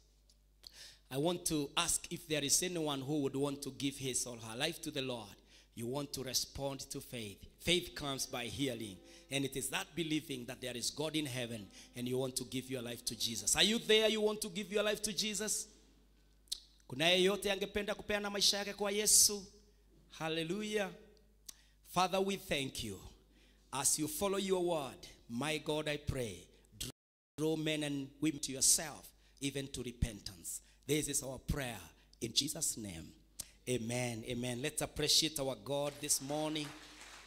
I want to ask if there is anyone who would want to give his or her life to the Lord. You want to respond to faith. Faith comes by hearing. And it is that believing that there is God in heaven and you want to give your life to Jesus. Are you there? You want to give your life to Jesus? Kwa Yesu? Hallelujah. Father, we thank you. As you follow your word, my God, I pray, draw men and women to yourself, even to repentance. This is our prayer in Jesus' name. Amen. Amen. Let's appreciate our God this morning.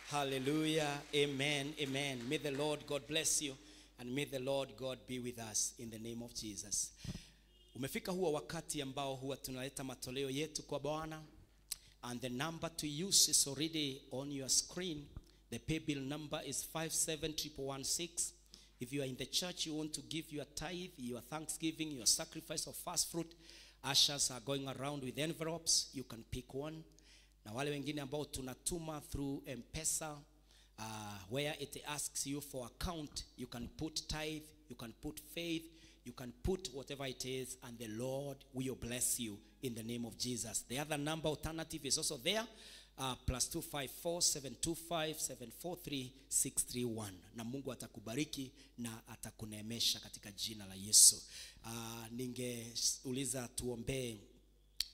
Hallelujah. Amen. Amen. May the Lord God bless you and may the Lord God be with us in the name of Jesus. Umefika huwa wakati ambao huwa tunaleta matoleo yetu kwa Bwana and the number to use is already on your screen. The pay bill number is 57116. If you are in the church, you want to give your tithe, your thanksgiving, your sacrifice of first fruit, ushers are going around with envelopes. You can pick one. Na wale wengine ambao tunatuma through M-Pesa, uh, where it asks you for account, you can put tithe, you can put faith, you can put whatever it is, and the Lord will bless you in the name of Jesus. The other number alternative is also there. Uh, plus 254 725 743 631 na mungu atakubariki na atakuneemesha katika jina la yesu. Uh, ningeuliza tuombee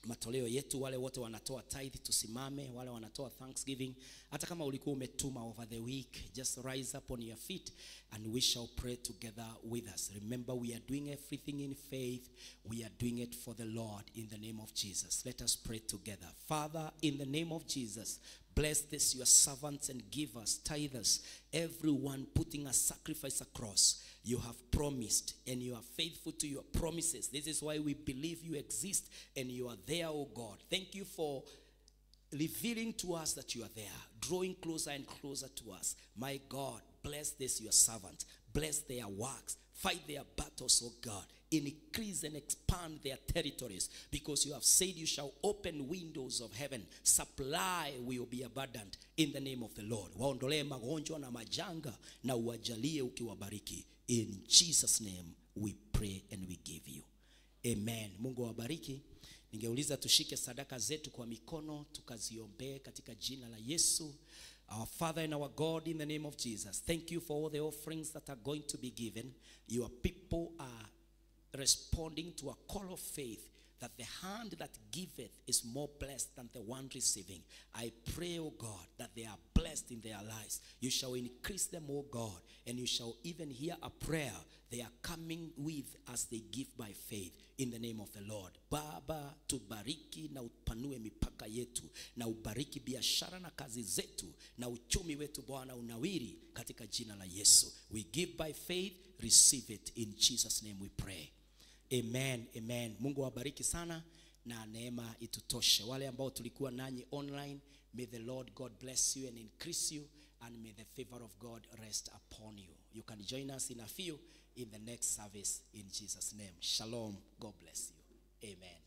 matoleo yetu wale wote wanatoa tithe tusimame wale wanatoa thanksgiving. Hata kama ulikuwa umetuma over the week just rise up on your feet and we shall pray together with us. Remember we are doing everything in faith. We are doing it for the lord in the name of jesus. Let us pray together. Father in the name of jesus Bless this, your servants, and givers, tithers, everyone putting a sacrifice across. You have promised, and you are faithful to your promises. This is why we believe you exist and you are there, oh God. Thank you for revealing to us that you are there, drawing closer and closer to us. My God, bless this, your servant. Bless their works. Fight their battles, oh God. Increase and expand their territories because you have said you shall open windows of heaven. Supply will be abundant in the name of the Lord. Waondolee magonjwa na majanga na uwajalie ukiwabariki. In Jesus name we pray and we give you. Amen. Mungu awabariki. Ningeuliza tushike sadaka zetu kwa mikono tukaziombee katika jina la Yesu. Our Father and our God, in the name of Jesus, thank you for all the offerings that are going to be given. Your people are responding to a call of faith that the hand that giveth is more blessed than the one receiving. I pray, O God, that they are blessed in their lives. You shall increase them, O God, and you shall even hear a prayer they are coming with as they give by faith in the name of the Lord. Baba, tubariki na upanue mipaka yetu na ubariki biashara na kazi zetu na uchumi wetu Bwana unawiri katika jina la Yesu. We give by faith, receive it in Jesus name we pray. Amen, amen. Mungu awabariki sana na neema itutoshe. Wale ambao tulikuwa nanyi online, may the Lord God bless you and increase you and may the favor of God rest upon you. You can join us in a few in the next service in Jesus name. Shalom. God bless you. Amen.